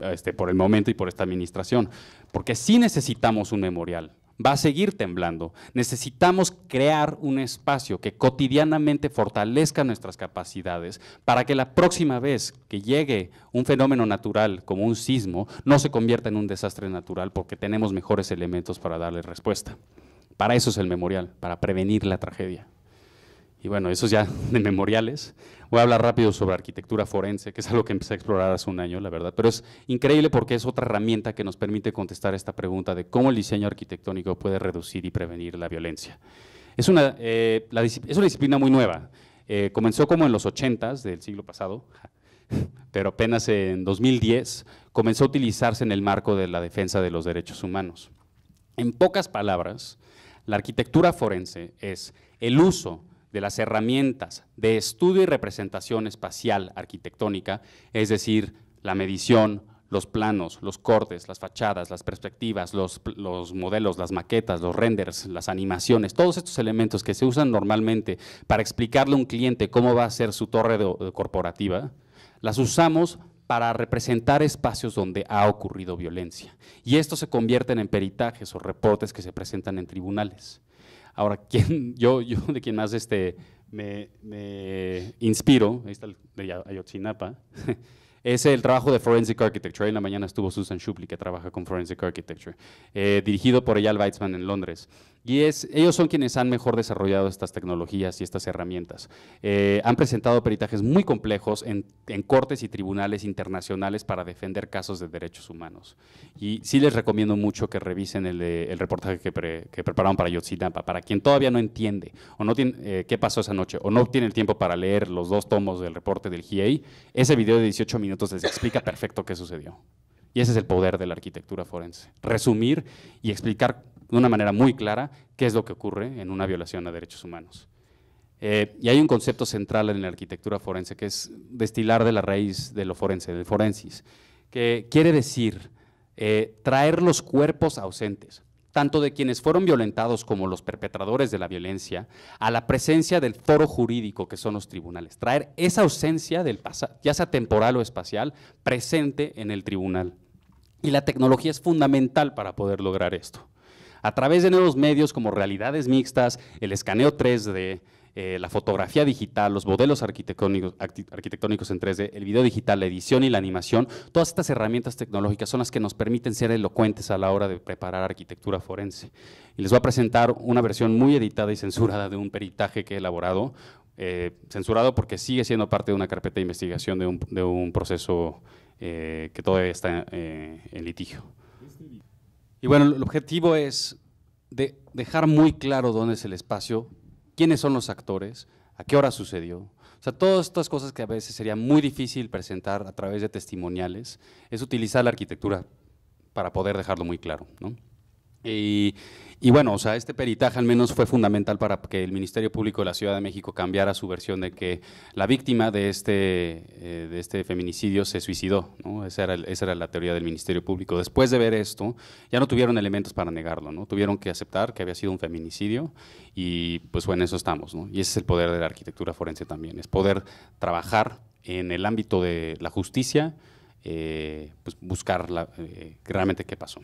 este, por el momento y por esta administración, porque sí necesitamos un memorial va a seguir temblando. Necesitamos crear un espacio que cotidianamente fortalezca nuestras capacidades para que la próxima vez que llegue un fenómeno natural como un sismo no se convierta en un desastre natural porque tenemos mejores elementos para darle respuesta. Para eso es el memorial, para prevenir la tragedia. Y bueno, eso ya <laughs> de memoriales. Voy a hablar rápido sobre arquitectura forense, que es algo que empecé a explorar hace un año, la verdad. Pero es increíble porque es otra herramienta que nos permite contestar esta pregunta de cómo el diseño arquitectónico puede reducir y prevenir la violencia. Es una, eh, es una disciplina muy nueva. Eh, comenzó como en los 80s del siglo pasado, <laughs> pero apenas en 2010 comenzó a utilizarse en el marco de la defensa de los derechos humanos. En pocas palabras, la arquitectura forense es el uso de las herramientas de estudio y representación espacial arquitectónica, es decir, la medición, los planos, los cortes, las fachadas, las perspectivas, los, modelos, las maquetas, los renders, las animaciones, todos estos elementos que se usan normalmente para explicarle a un cliente cómo va a ser su torre corporativa, las usamos para representar espacios donde ha ocurrido violencia. Y esto se convierte en peritajes o reportes que se presentan en tribunales. Ahora, <laughs> ¿quién, yo, yo de quien más este, me, inspiro, ahí está el de Ayotzinapa, <laughs> es el trabajo de Forensic Architecture. En la mañana estuvo Susan Shupley, que trabaja con Forensic Architecture, eh, dirigido por Eyal Weizmann en Londres. Y es, ellos son quienes han mejor desarrollado estas tecnologías y estas herramientas. Eh, han presentado peritajes muy complejos en, cortes y tribunales internacionales para defender casos de derechos humanos. Y sí les recomiendo mucho que revisen el, reportaje que, prepararon para Yotzinapa. Para quien todavía no entiende o no tiene eh, qué pasó esa noche o no tiene el tiempo para leer los dos tomos del reporte del GIEI, ese video de 18 minutos les explica perfecto qué sucedió. Y ese es el poder de la arquitectura forense. Resumir y explicar de una manera muy clara qué es lo que ocurre en una violación a derechos humanos. Eh, y hay un concepto central en la arquitectura forense que es destilar de la raíz de lo forense, del forensis, que quiere decir eh, traer los cuerpos ausentes, tanto de quienes fueron violentados como los perpetradores de la violencia, a la presencia del foro jurídico que son los tribunales. Traer esa ausencia del pasado, ya sea temporal o espacial, presente en el tribunal. Y la tecnología es fundamental para poder lograr esto a través de nuevos medios como realidades mixtas, el escaneo 3D, eh, la fotografía digital, los modelos arquitectónicos, en 3D, el video digital, la edición y la animación, todas estas herramientas tecnológicas son las que nos permiten ser elocuentes a la hora de preparar arquitectura forense. Y les voy a presentar una versión muy editada y censurada de un peritaje que he elaborado, eh, censurado porque sigue siendo parte de una carpeta de investigación de un, proceso eh, que todavía está en litigio. Y bueno, el objetivo es de dejar muy claro dónde es el espacio, quiénes son los actores, a qué hora sucedió. O sea, todas estas cosas que a veces sería muy difícil presentar a través de testimoniales, es utilizar la arquitectura para poder dejarlo muy claro. ¿no? Y, bueno, o sea, este peritaje al menos fue fundamental para que el Ministerio Público de la Ciudad de México cambiara su versión de que la víctima de este, eh, de este feminicidio se suicidó. ¿no? Esa, era, esa era la teoría del Ministerio Público. Después de ver esto, ya no tuvieron elementos para negarlo, ¿no? tuvieron que aceptar que había sido un feminicidio y pues bueno, en eso estamos. ¿no? Y ese es el poder de la arquitectura forense también, es poder trabajar en el ámbito de la justicia, eh, pues buscar la, eh, realmente qué pasó.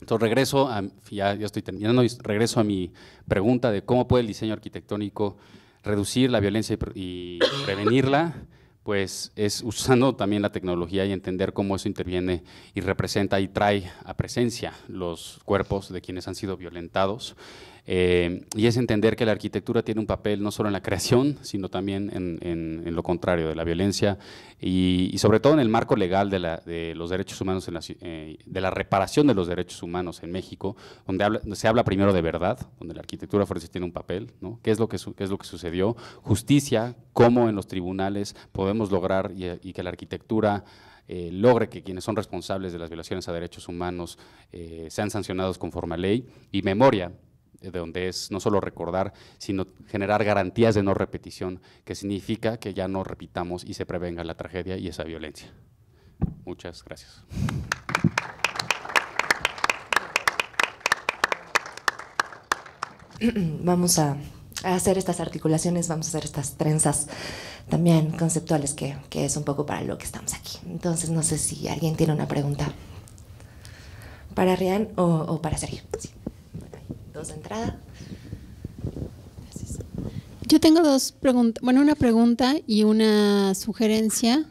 Entonces regreso, a, ya, ya estoy terminando, regreso a mi pregunta de cómo puede el diseño arquitectónico reducir la violencia y, prevenirla, pues es usando también la tecnología y entender cómo eso interviene y representa y trae a presencia los cuerpos de quienes han sido violentados eh, y es entender que la arquitectura tiene un papel no solo en la creación, sino también en, lo contrario, de la violencia y, sobre todo en el marco legal de, los derechos humanos, eh, de la reparación de los derechos humanos en México, donde, se habla primero de verdad, donde la arquitectura forense tiene un papel. ¿Qué, es lo que qué es lo que sucedió? Justicia, cómo en los tribunales podemos lograr y, que la arquitectura eh, logre que quienes son responsables de las violaciones a derechos humanos sean sancionados conforme a ley, y memoria, de donde es no solo recordar, sino generar garantías de no repetición, que significa que ya no repitamos y se prevenga la tragedia y esa violencia. Muchas gracias. <clears throat> Vamos a, hacer estas articulaciones, vamos a hacer estas trenzas también conceptuales, que, es un poco para lo que estamos aquí. Entonces, no sé si alguien tiene una pregunta para Rian o, para Sergio. Dos entrada. Yo tengo dos preguntas, bueno, una pregunta y una sugerencia.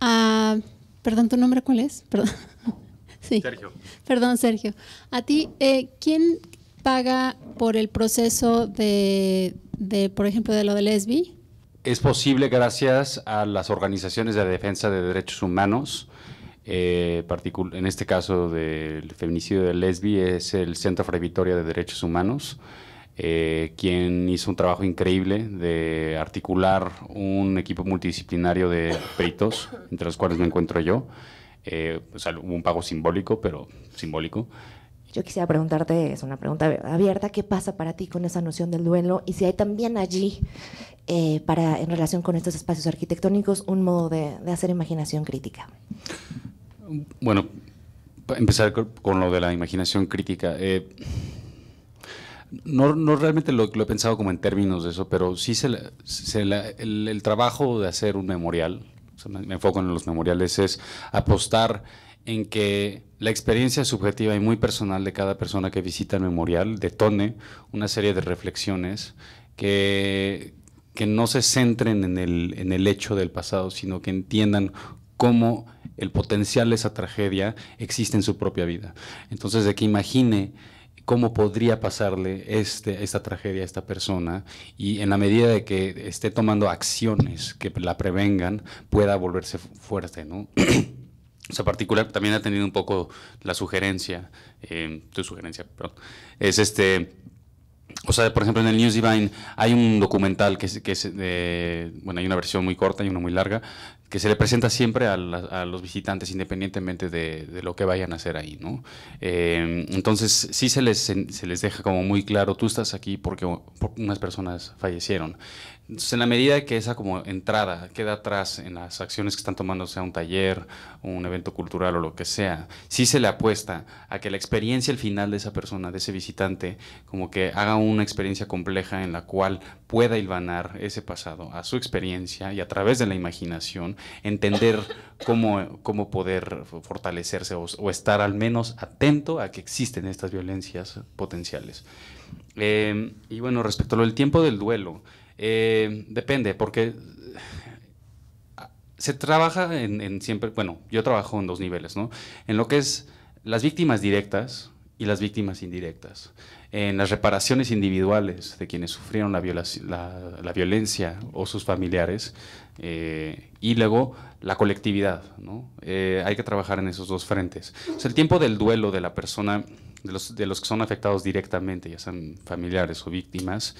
Ah, perdón, ¿tu nombre cuál es? Perdón. <laughs> Sí. Sergio. Perdón, Sergio. A ti, eh, ¿quién paga por el proceso de, de, por ejemplo, de lo de Lesbi? Es posible gracias a las organizaciones de defensa de derechos humanos eh, en este caso del feminicidio de Lesbi, es el Centro Victoria de Derechos Humanos, eh, quien hizo un trabajo increíble de articular un equipo multidisciplinario de peritos, entre los cuales me encuentro yo. Eh, hubo un pago simbólico, pero simbólico. Yo quisiera preguntarte, es una pregunta abierta, ¿qué pasa para ti con esa noción del duelo? Y si hay también allí, eh, para, en relación con estos espacios arquitectónicos, un modo de, hacer imaginación crítica. Bueno, empezar con lo de la imaginación crítica. Eh, no, no, realmente lo, he pensado como en términos de eso, pero sí se, el, trabajo de hacer un memorial, me enfoco en los memoriales, es apostar en que la experiencia subjetiva y muy personal de cada persona que visita el memorial detone una serie de reflexiones que, que no se centren en el, en el hecho del pasado, sino que entiendan cómo el potencial de esa tragedia existe en su propia vida. Entonces, de que imagine cómo podría pasarle este, esta tragedia a esta persona y en la medida de que esté tomando acciones que la prevengan, pueda volverse fuerte, ¿no? <clears throat> O sea, particular, también ha tenido un poco la sugerencia, eh, tu sugerencia, perdón, es este, o sea, por ejemplo, en el News Divine hay un documental que es, bueno, hay una versión muy corta y una muy larga, que se le presenta siempre a, los visitantes independientemente de, lo que vayan a hacer ahí, ¿no? Eh, entonces, sí se les, se les deja como muy claro, tú estás aquí porque unas personas fallecieron. Entonces, en la medida que esa como entrada queda atrás en las acciones que están tomando, sea un taller, un evento cultural o lo que sea, sí se le apuesta a que la experiencia al final de esa persona, de ese visitante, como que haga una experiencia compleja en la cual pueda hilvanar ese pasado a su experiencia y a través de la imaginación entender <laughs> cómo, cómo poder fortalecerse o, estar al menos atento a que existen estas violencias potenciales. Eh, y bueno, respecto a lo del tiempo del duelo, eh, depende, porque se trabaja en, siempre, bueno, yo trabajo en dos niveles, ¿no? En lo que es las víctimas directas y las víctimas indirectas, en las reparaciones individuales de quienes sufrieron la, violencia o sus familiares, eh, y luego la colectividad, ¿no? Eh, hay que trabajar en esos dos frentes. el tiempo del duelo de la persona, de los, de los que son afectados directamente, ya sean familiares o víctimas,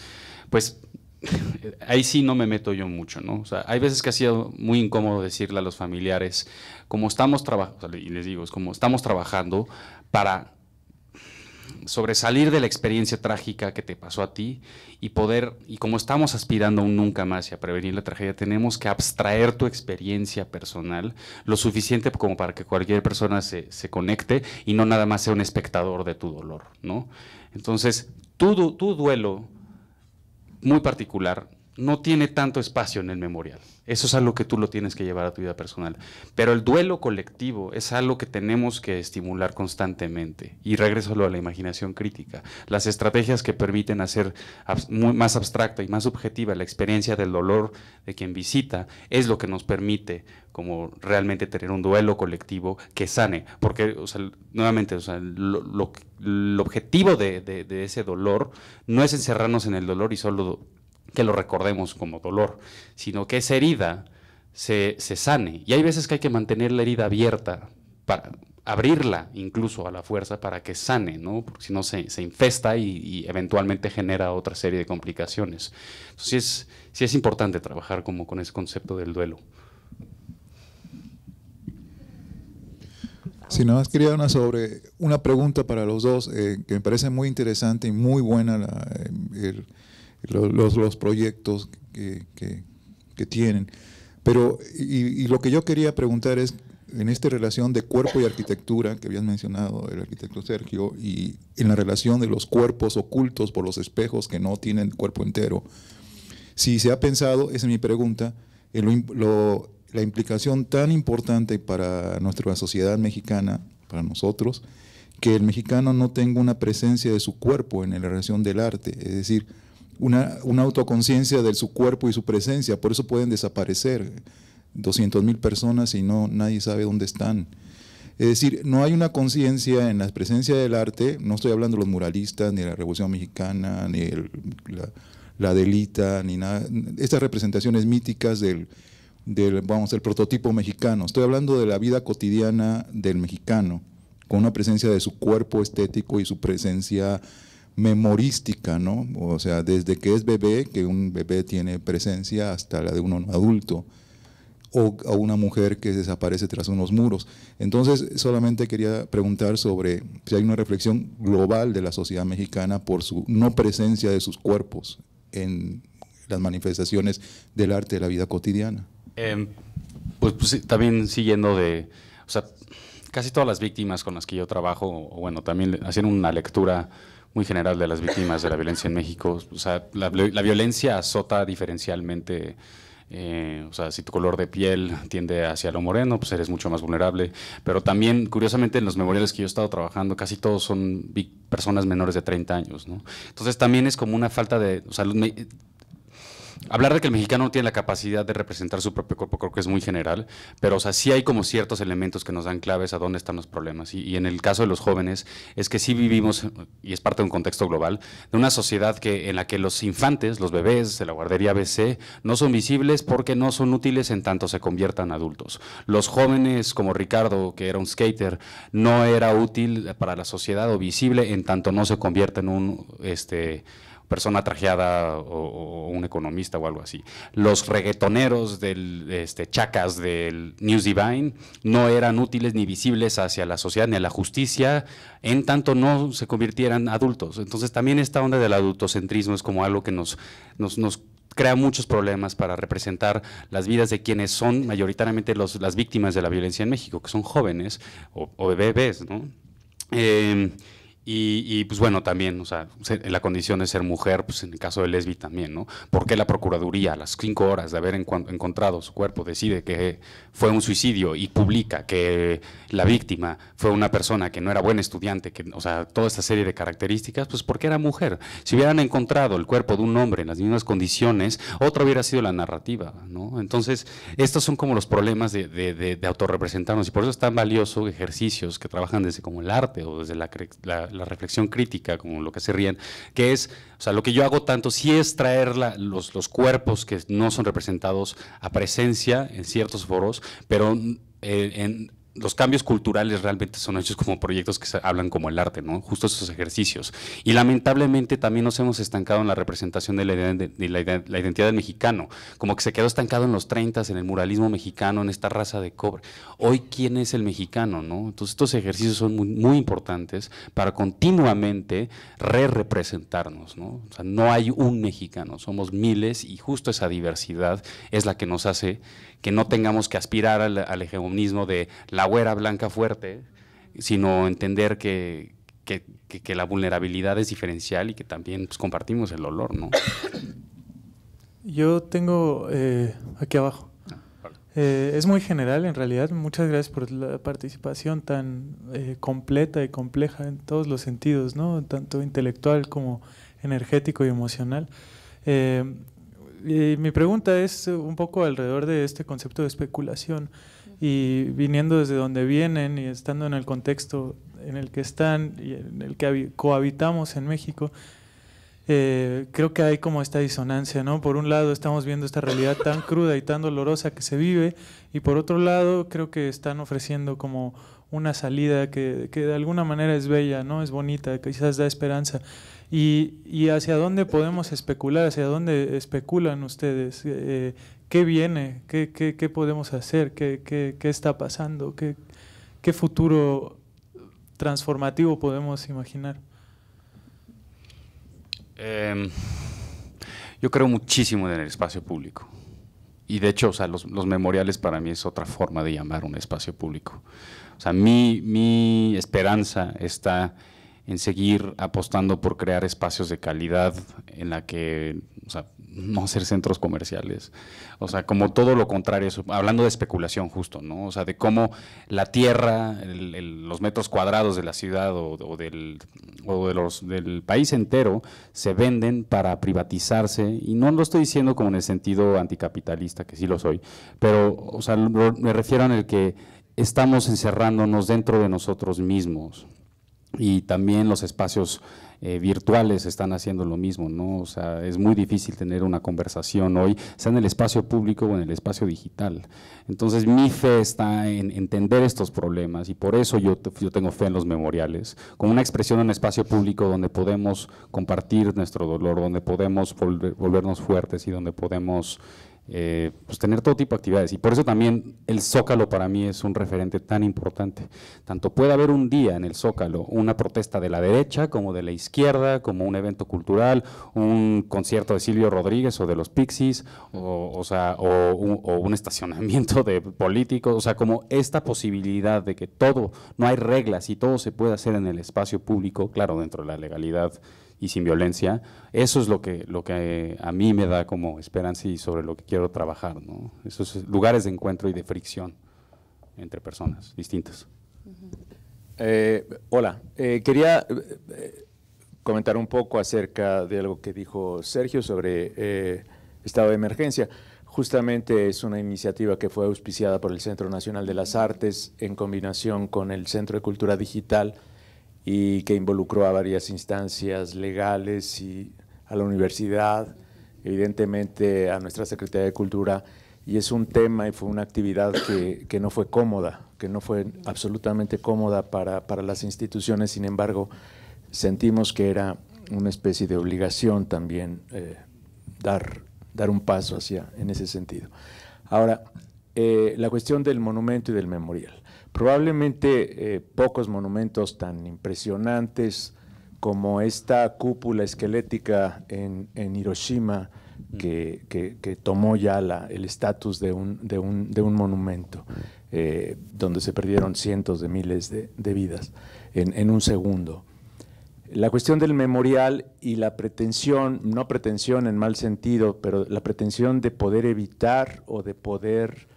pues <laughs> ahí sí no me meto yo mucho, ¿no? O sea, hay veces que ha sido muy incómodo decirle a los familiares, como estamos trabajando, y les digo, es como estamos trabajando para sobresalir de la experiencia trágica que te pasó a ti y poder, y como estamos aspirando a un nunca más a prevenir la tragedia, tenemos que abstraer tu experiencia personal lo suficiente como para que cualquier persona se, se conecte y no nada más sea un espectador de tu dolor, ¿no? Entonces, tu, tu duelo muy particular no tiene tanto espacio en el memorial. Eso es algo que tú lo tienes que llevar a tu vida personal. Pero el duelo colectivo es algo que tenemos que estimular constantemente. Y regreso a la imaginación crítica. Las estrategias que permiten hacer más abstracta y más subjetiva la experiencia del dolor de quien visita es lo que nos permite como realmente tener un duelo colectivo que sane. Porque, nuevamente, el objetivo de ese dolor no es encerrarnos en el dolor y solo que lo recordemos como dolor, sino que esa herida se, sane. Y hay veces que hay que mantener la herida abierta, para abrirla incluso a la fuerza para que sane, ¿no? porque si no se, infesta y, eventualmente genera otra serie de complicaciones. Entonces sí es, importante trabajar como con ese concepto del duelo. Si no, más quería una sobre una pregunta para los dos eh, que me parece muy interesante y muy buena la, eh, los, proyectos que, tienen. Pero, y, lo que yo quería preguntar es, en esta relación de cuerpo y arquitectura que habías mencionado el arquitecto Sergio, y en la relación de los cuerpos ocultos por los espejos que no tienen cuerpo entero, si se ha pensado, esa es mi pregunta, la implicación tan importante para nuestra sociedad mexicana, para nosotros, que el mexicano no tenga una presencia de su cuerpo en la relación del arte, es decir, una, autoconciencia de su cuerpo y su presencia, por eso pueden desaparecer 200 mil personas y no, nadie sabe dónde están. Es decir, no hay una conciencia en la presencia del arte, no estoy hablando de los muralistas, ni de la Revolución Mexicana, ni la, delita, ni nada, estas representaciones míticas del, del, vamos, el prototipo mexicano. Estoy hablando de la vida cotidiana del mexicano, con una presencia de su cuerpo estético y su presencia memorística, ¿no? O sea, desde que es bebé, que un bebé tiene presencia, hasta la de un adulto. o a una mujer que desaparece tras unos muros. Entonces, solamente quería preguntar sobre si hay una reflexión global de la sociedad mexicana por su no presencia de sus cuerpos en las manifestaciones del arte de la vida cotidiana. Em, pues, pues también siguiendo de, o sea, casi todas las víctimas con las que yo trabajo, bueno, también haciendo una lectura muy general de las víctimas de la violencia en México, o sea, la, violencia azota diferencialmente eh, o sea, si tu color de piel tiende hacia lo moreno, pues eres mucho más vulnerable. Pero también, curiosamente, en los memoriales que yo he estado trabajando, casi todos son personas menores de 30 años, ¿no? Entonces también es como una falta de, o sea, hablar de que el mexicano no tiene la capacidad de representar su propio cuerpo creo que es muy general, pero o sea, sí hay como ciertos elementos que nos dan claves a dónde están los problemas. Y, en el caso de los jóvenes es que sí vivimos, y es parte de un contexto global, de una sociedad que, en la que los infantes, los bebés de la guardería BC, no son visibles porque no son útiles en tanto se conviertan adultos. Los jóvenes como Ricardo, que era un skater, no era útil para la sociedad o visible en tanto no se convierte en un... Este, persona trajeada o, un economista o algo así. Los reggaetoneros del este, chacas del News Divine no eran útiles ni visibles hacia la sociedad ni a la justicia, en tanto no se convirtieran adultos. Entonces también esta onda del adultocentrismo es como algo que nos, nos, crea muchos problemas para representar las vidas de quienes son mayoritariamente los, las víctimas de la violencia en México, que son jóvenes o, bebés, ¿no? Eh, y, pues bueno, también, o sea, la condición de ser mujer, pues en el caso de Lesbi también, ¿no? ¿Por qué la Procuraduría a las cinco horas de haber encontrado su cuerpo decide que fue un suicidio y publica que la víctima fue una persona que no era buena estudiante, que, o sea, toda esta serie de características, pues porque era mujer. Si hubieran encontrado el cuerpo de un hombre en las mismas condiciones, otra hubiera sido la narrativa, ¿no? Entonces, estos son como los problemas de, de, de, autorrepresentarnos y por eso es tan valioso ejercicios que trabajan desde como el arte o desde la la reflexión crítica, como lo que se ríen, que es, o sea, lo que yo hago tanto sí es traer los, los cuerpos que no son representados a presencia en ciertos foros, pero eh, en los cambios culturales realmente son hechos como proyectos que hablan como el arte, ¿no? Justo esos ejercicios. Y lamentablemente también nos hemos estancado en la representación de la, identidad del mexicano, como que se quedó estancado en los 30, en el muralismo mexicano, en esta raza de cobre. Hoy, ¿quién es el mexicano, no? Entonces, estos ejercicios son muy, muy importantes para continuamente re-representarnos, ¿no? O sea, no hay un mexicano, somos miles y justo esa diversidad es la que nos hace que no tengamos que aspirar al, hegemonismo de la güera blanca fuerte, sino entender que, la vulnerabilidad es diferencial y que también pues, compartimos el olor, ¿no? <coughs> Yo tengo eh, aquí abajo. Ah, eh, es muy general en realidad. Muchas gracias por la participación tan eh, completa y compleja en todos los sentidos, ¿no? tanto intelectual como energético y emocional mi pregunta es un poco alrededor de este concepto de especulación y viniendo desde donde vienen y estando en el contexto en el que están y en el que cohabitamos en México, eh, creo que hay como esta disonancia, ¿no? Por un lado estamos viendo esta realidad tan <laughs> cruda y tan dolorosa que se vive y por otro lado creo que están ofreciendo como una salida que, que de alguna manera es bella, ¿no? Es bonita, quizás da esperanza. Y, hacia dónde podemos especular, hacia dónde especulan ustedes, eh, qué viene, qué, qué, podemos hacer, qué, qué está pasando, qué, qué futuro transformativo podemos imaginar. Em, yo creo muchísimo en el espacio público. Y de hecho, o sea, los, los, memoriales para mí es otra forma de llamar un espacio público. O sea, mi, mi esperanza está en seguir apostando por crear espacios de calidad en la que, o sea, no hacer centros comerciales. O sea, como todo lo contrario, hablando de especulación justo, ¿no? O sea, de cómo la tierra, los metros cuadrados de la ciudad o, del, o de los, del país entero se venden para privatizarse. Y no lo estoy diciendo como en el sentido anticapitalista, que sí lo soy, pero, o sea, me refiero en el que estamos encerrándonos dentro de nosotros mismos y también los espacios eh, virtuales están haciendo lo mismo, ¿no? O sea, es muy difícil tener una conversación hoy, sea en el espacio público o en el espacio digital. Entonces, mi fe está en entender estos problemas y por eso yo, yo tengo fe en los memoriales, como una expresión en un espacio público donde podemos compartir nuestro dolor, donde podemos volvernos fuertes y donde podemos eh, pues tener todo tipo de actividades. Y por eso también el Zócalo para mí es un referente tan importante. Tanto puede haber un día en el Zócalo una protesta de la derecha como de la izquierda, como un evento cultural, un concierto de Silvio Rodríguez o de los Pixies, o, sea, o un, estacionamiento de políticos, o sea, como esta posibilidad de que todo, no hay reglas y todo se puede hacer en el espacio público, claro, dentro de la legalidad y sin violencia, eso es lo que, lo que a mí me da como esperanza y sobre lo que quiero trabajar, ¿no? esos lugares de encuentro y de fricción entre personas distintas. Eh, hola, eh, quería eh, comentar un poco acerca de algo que dijo Sergio sobre estado de emergencia. Justamente es una iniciativa que fue auspiciada por el Centro Nacional de las Artes en combinación con el Centro de Cultura Digital y que involucró a varias instancias legales y a la universidad, evidentemente a nuestra Secretaría de Cultura, y es un tema y fue una actividad que, que no fue cómoda, que no fue absolutamente cómoda para, para, las instituciones, sin embargo, sentimos que era una especie de obligación también eh, dar, dar un paso hacia en ese sentido. Ahora, eh, la cuestión del monumento y del memorial. Probablemente eh, pocos monumentos tan impresionantes como esta cúpula esquelética en, Hiroshima que, tomó ya el estatus de un, de, un, monumento, eh, donde se perdieron cientos de miles de, vidas en, un segundo. La cuestión del memorial y la pretensión, no pretensión en mal sentido, pero la pretensión de poder evitar o de poder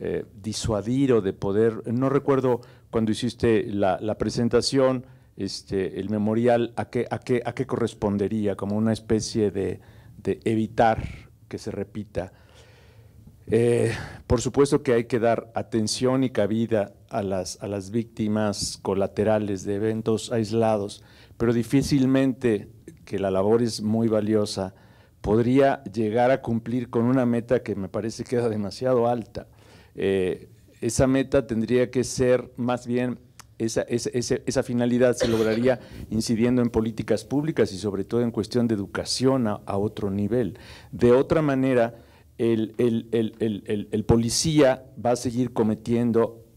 eh, disuadir o de poder, no recuerdo cuando hiciste la, presentación, este, el memorial, ¿a qué, a, qué, ¿a qué correspondería? Como una especie de, evitar que se repita. Eh, por supuesto que hay que dar atención y cabida a las, a las víctimas colaterales de eventos aislados, pero difícilmente, que la labor es muy valiosa, podría llegar a cumplir con una meta que me parece que queda demasiado alta. Eh, esa meta tendría que ser más bien, esa, esa, finalidad se lograría incidiendo en políticas públicas y sobre todo en cuestión de educación a, otro nivel. De otra manera, el, el policía va a seguir cometiendo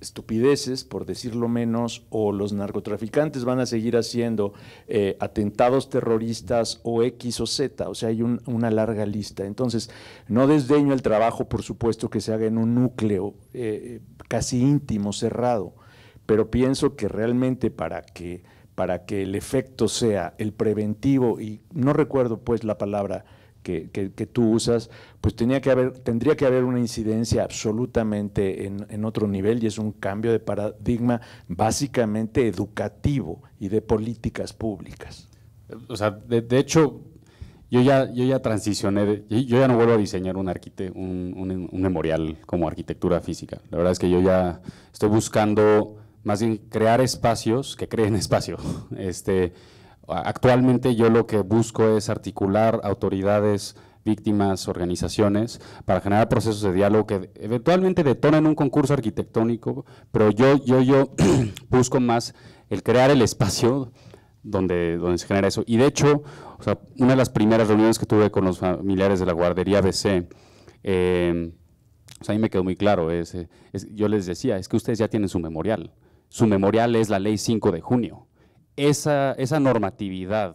estupideces, por decirlo menos, o los narcotraficantes van a seguir haciendo eh, atentados terroristas o X o Z, o sea, hay una larga lista. Entonces, no desdeño el trabajo, por supuesto, que se haga en un núcleo eh, casi íntimo, cerrado, pero pienso que realmente para que, para que el efecto sea el preventivo, y no recuerdo pues la palabra que, tú usas, pues tenía que haber, tendría que haber una incidencia absolutamente en, otro nivel y es un cambio de paradigma básicamente educativo y de políticas públicas. O sea, de, hecho, yo ya, yo ya transicioné, yo ya no vuelvo a diseñar un, un, un, memorial como arquitectura física. La verdad es que yo ya estoy buscando más bien crear espacios que creen <laughs> espacio. Este, Actualmente yo lo que busco es articular autoridades, víctimas, organizaciones, para generar procesos de diálogo que eventualmente detonen un concurso arquitectónico, pero yo, yo, yo <clears throat> busco más el crear el espacio donde, donde se genera eso. Y de hecho, una de las primeras reuniones que tuve con los familiares de la guardería BC, eh, a mí me quedó muy claro, es, yo les decía, es que ustedes ya tienen su memorial. Su memorial es la ley 5 de junio esa, esa normatividad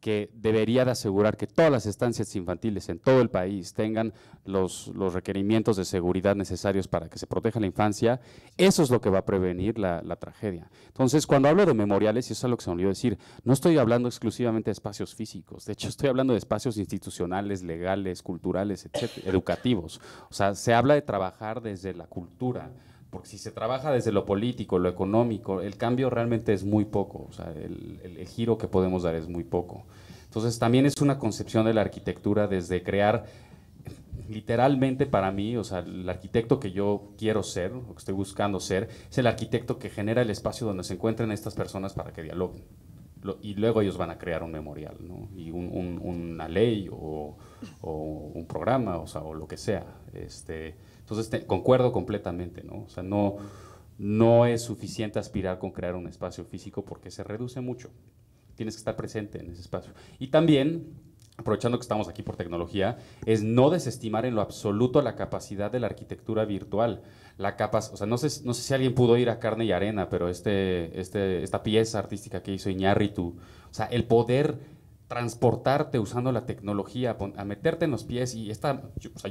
que debería de asegurar que todas las estancias infantiles en todo el país tengan los, requerimientos de seguridad necesarios para que se proteja la infancia, eso es lo que va a prevenir la, tragedia. Entonces, cuando hablo de memoriales, y eso es lo que se me olvidó decir, no estoy hablando exclusivamente de espacios físicos, de hecho estoy hablando de espacios institucionales, legales, culturales, educativos. O sea, se habla de trabajar desde la cultura, porque si se trabaja desde lo político, lo económico, el cambio realmente es muy poco, o sea, el, giro que podemos dar es muy poco. Entonces también es una concepción de la arquitectura desde crear, literalmente para mí, o sea, el arquitecto que yo quiero ser, o que estoy buscando ser, es el arquitecto que genera el espacio donde se encuentren estas personas para que dialoguen. y luego ellos van a crear un memorial, ¿no? Y una ley o, o, un programa, o, sea, o lo que sea. Este, entonces, concuerdo completamente, ¿no? O sea, no, no es suficiente aspirar con crear un espacio físico porque se reduce mucho. Tienes que estar presente en ese espacio. Y también aprovechando que estamos aquí por tecnología, es no desestimar en lo absoluto la capacidad de la arquitectura virtual. La capas, o sea, no sé, no sé si alguien pudo ir a Carne y Arena, pero este, este, esta pieza artística que hizo Iñárritu, o sea, el poder transportarte usando la tecnología, a meterte en los pies. Y esta,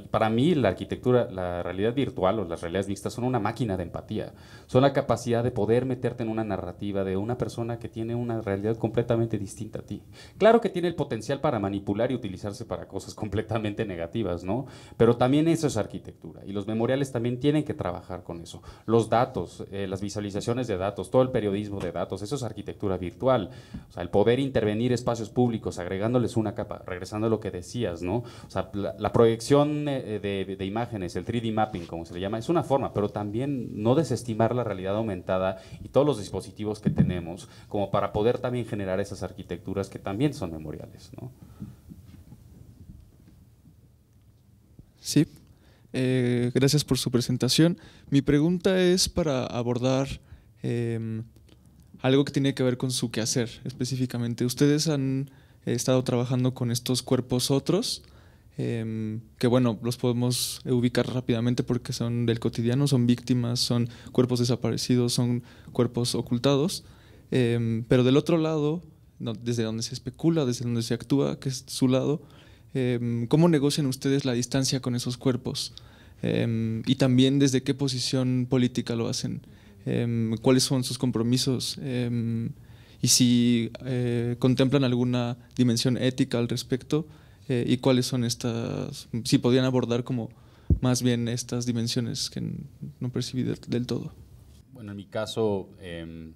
para mí la arquitectura, la realidad virtual o las realidades mixtas son una máquina de empatía. Son la capacidad de poder meterte en una narrativa de una persona que tiene una realidad completamente distinta a ti. Claro que tiene el potencial para manipular y utilizarse para cosas <laughs> completamente negativas, ¿no? Pero también eso es arquitectura. Y los memoriales también tienen que trabajar con eso. Los datos, eh, las visualizaciones de datos, todo el periodismo de datos, eso es arquitectura virtual. O sea, el poder intervenir espacios públicos agregándoles una capa, regresando a lo que decías, ¿no? O sea, la, proyección eh, de, imágenes, el 3D mapping, como se le llama, es una forma, pero también no desestimar la realidad aumentada y todos los dispositivos que tenemos, como para poder también generar esas arquitecturas que también son memoriales, ¿no? Sí, eh, gracias por su presentación. Mi pregunta es para abordar em, algo que tiene que ver con su quehacer específicamente. Ustedes han he estado trabajando con estos cuerpos otros, em, que bueno, los podemos ubicar rápidamente porque son del cotidiano, son víctimas, son cuerpos desaparecidos, son cuerpos ocultados, em, pero del otro lado, desde donde se especula, desde donde se actúa, que es su lado, em, ¿cómo negocian ustedes la distancia con esos cuerpos? y también desde qué posición política lo hacen, cuáles son sus compromisos y si eh, contemplan alguna dimensión ética al respecto eh, y cuáles son estas, si podrían abordar como más bien estas dimensiones que no percibí del, todo. Bueno, en mi caso, em,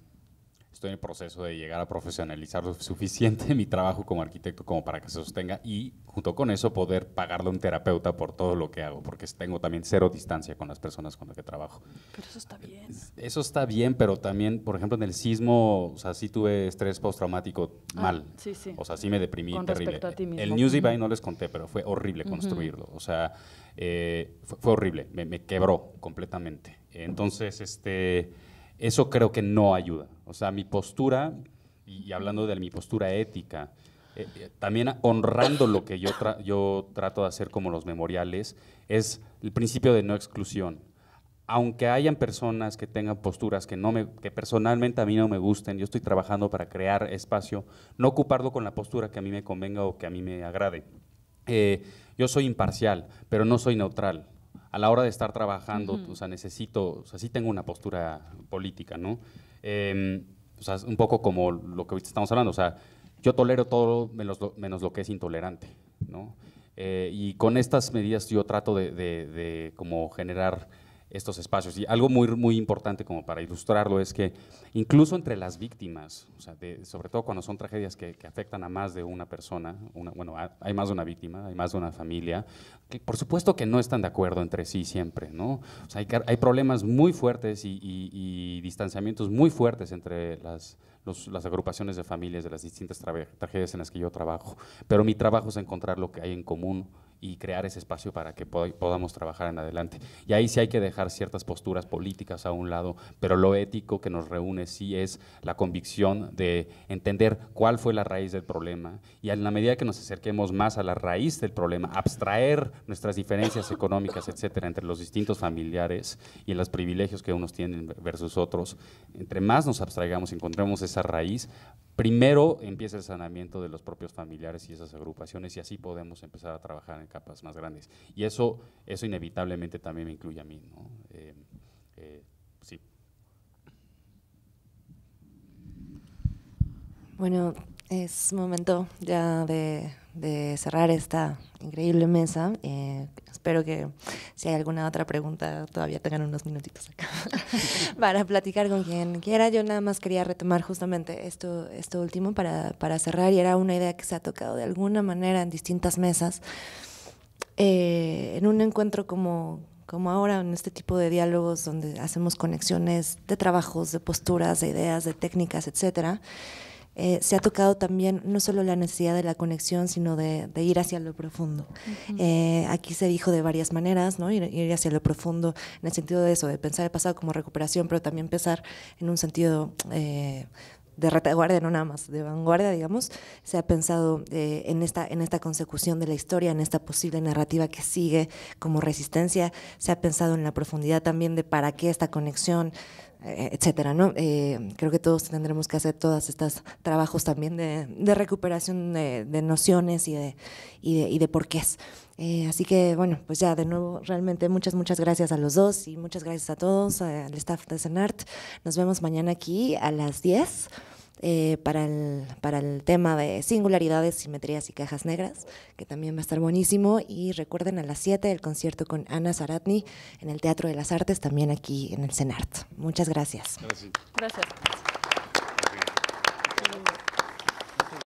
estoy en el proceso de llegar a profesionalizar lo suficiente <laughs> mi trabajo como arquitecto como para que se sostenga y junto con eso poder pagarle a un terapeuta por todo lo que hago, porque tengo también cero distancia con las personas con las que trabajo. Pero eso está bien. Eso está bien, pero también, por ejemplo, en el sismo, o sea, sí tuve estrés postraumático ah, mal. Sí, sí. O sea, sí me deprimí terrible. El News Divine no les conté, pero fue horrible construirlo. O sea, eh, fue, horrible, me, me quebró completamente. Entonces, este eso creo que no ayuda. O sea, mi postura, y hablando de mi postura ética, eh, eh, también honrando lo que yo, yo trato de hacer como los memoriales, es el principio de no exclusión. Aunque hayan personas que tengan posturas que, no me, que personalmente a mí no me gusten, yo estoy trabajando para crear espacio, no ocuparlo con la postura que a mí me convenga o que a mí me agrade. Eh, yo soy imparcial, pero no soy neutral a la hora de estar trabajando, o sea, necesito, o sea, sí tengo una postura política, ¿no? Em, o sea, un poco como lo que estamos hablando, o sea, yo tolero todo menos lo, menos lo que es intolerante, ¿no? Eh, y con estas medidas yo trato de, de, de como generar estos espacios. Y algo muy, muy importante como para ilustrarlo es que incluso entre las víctimas, sobre todo cuando son tragedias que, afectan a más de una persona, bueno, hay más de una víctima, hay más de una familia, que por supuesto que no están de acuerdo entre sí siempre, ¿no? O sea, hay, hay problemas muy fuertes y, y, distanciamientos muy fuertes entre las, las agrupaciones de familias de las distintas tragedias en las que yo trabajo, pero mi trabajo es encontrar lo que hay en común y crear ese espacio para que podamos trabajar en adelante. Y ahí sí hay que dejar ciertas posturas políticas a un lado, pero lo ético que nos reúne sí es la convicción de entender cuál fue la raíz del problema y en la medida que nos acerquemos más a la raíz del problema, abstraer nuestras diferencias económicas, etcétera, entre los distintos familiares y los privilegios que unos tienen versus otros, entre más nos abstraigamos y encontremos esa raíz, primero empieza el sanamiento de los propios familiares y esas agrupaciones y así podemos empezar a trabajar en capas más grandes. Y eso, eso inevitablemente también me incluye a mí. ¿no? Eh, eh, sí. Bueno, es momento ya de, cerrar esta increíble mesa. Eh, espero que si hay alguna otra pregunta todavía tengan unos minutitos acá <laughs> para platicar con quien quiera. Yo nada más quería retomar justamente esto, esto último para, para cerrar y era una idea que se ha tocado de alguna manera en distintas mesas. Eh, en un encuentro como, como ahora, en este tipo de diálogos donde hacemos conexiones de trabajos, de posturas, de ideas, de técnicas, etcétera eh, se ha tocado también no solo la necesidad de la conexión, sino de, ir hacia lo profundo. Eh, aquí se dijo de varias maneras, ¿no? Ir, hacia lo profundo en el sentido de eso, de pensar el pasado como recuperación, pero también pensar en un sentido... Eh, de retaguardia, no nada más de vanguardia, digamos, se ha pensado eh, en, esta, en esta consecución de la historia, en esta posible narrativa que sigue como resistencia, se ha pensado en la profundidad también de para qué esta conexión, etcétera, ¿no? Eh, creo que todos tendremos que hacer todos estos trabajos también de, recuperación de, nociones y de, y de, y de porqués. Eh, así que, bueno, pues ya de nuevo, realmente muchas, muchas gracias a los dos y muchas gracias a todos, al staff de CENART. Nos vemos mañana aquí a las 10. Eh, para, el, para el tema de singularidades, simetrías y cajas negras, que también va a estar buenísimo. Y recuerden a las 7 el concierto con Ana Zaratni en el Teatro de las Artes, también aquí en el CENART. Muchas gracias. Gracias. gracias.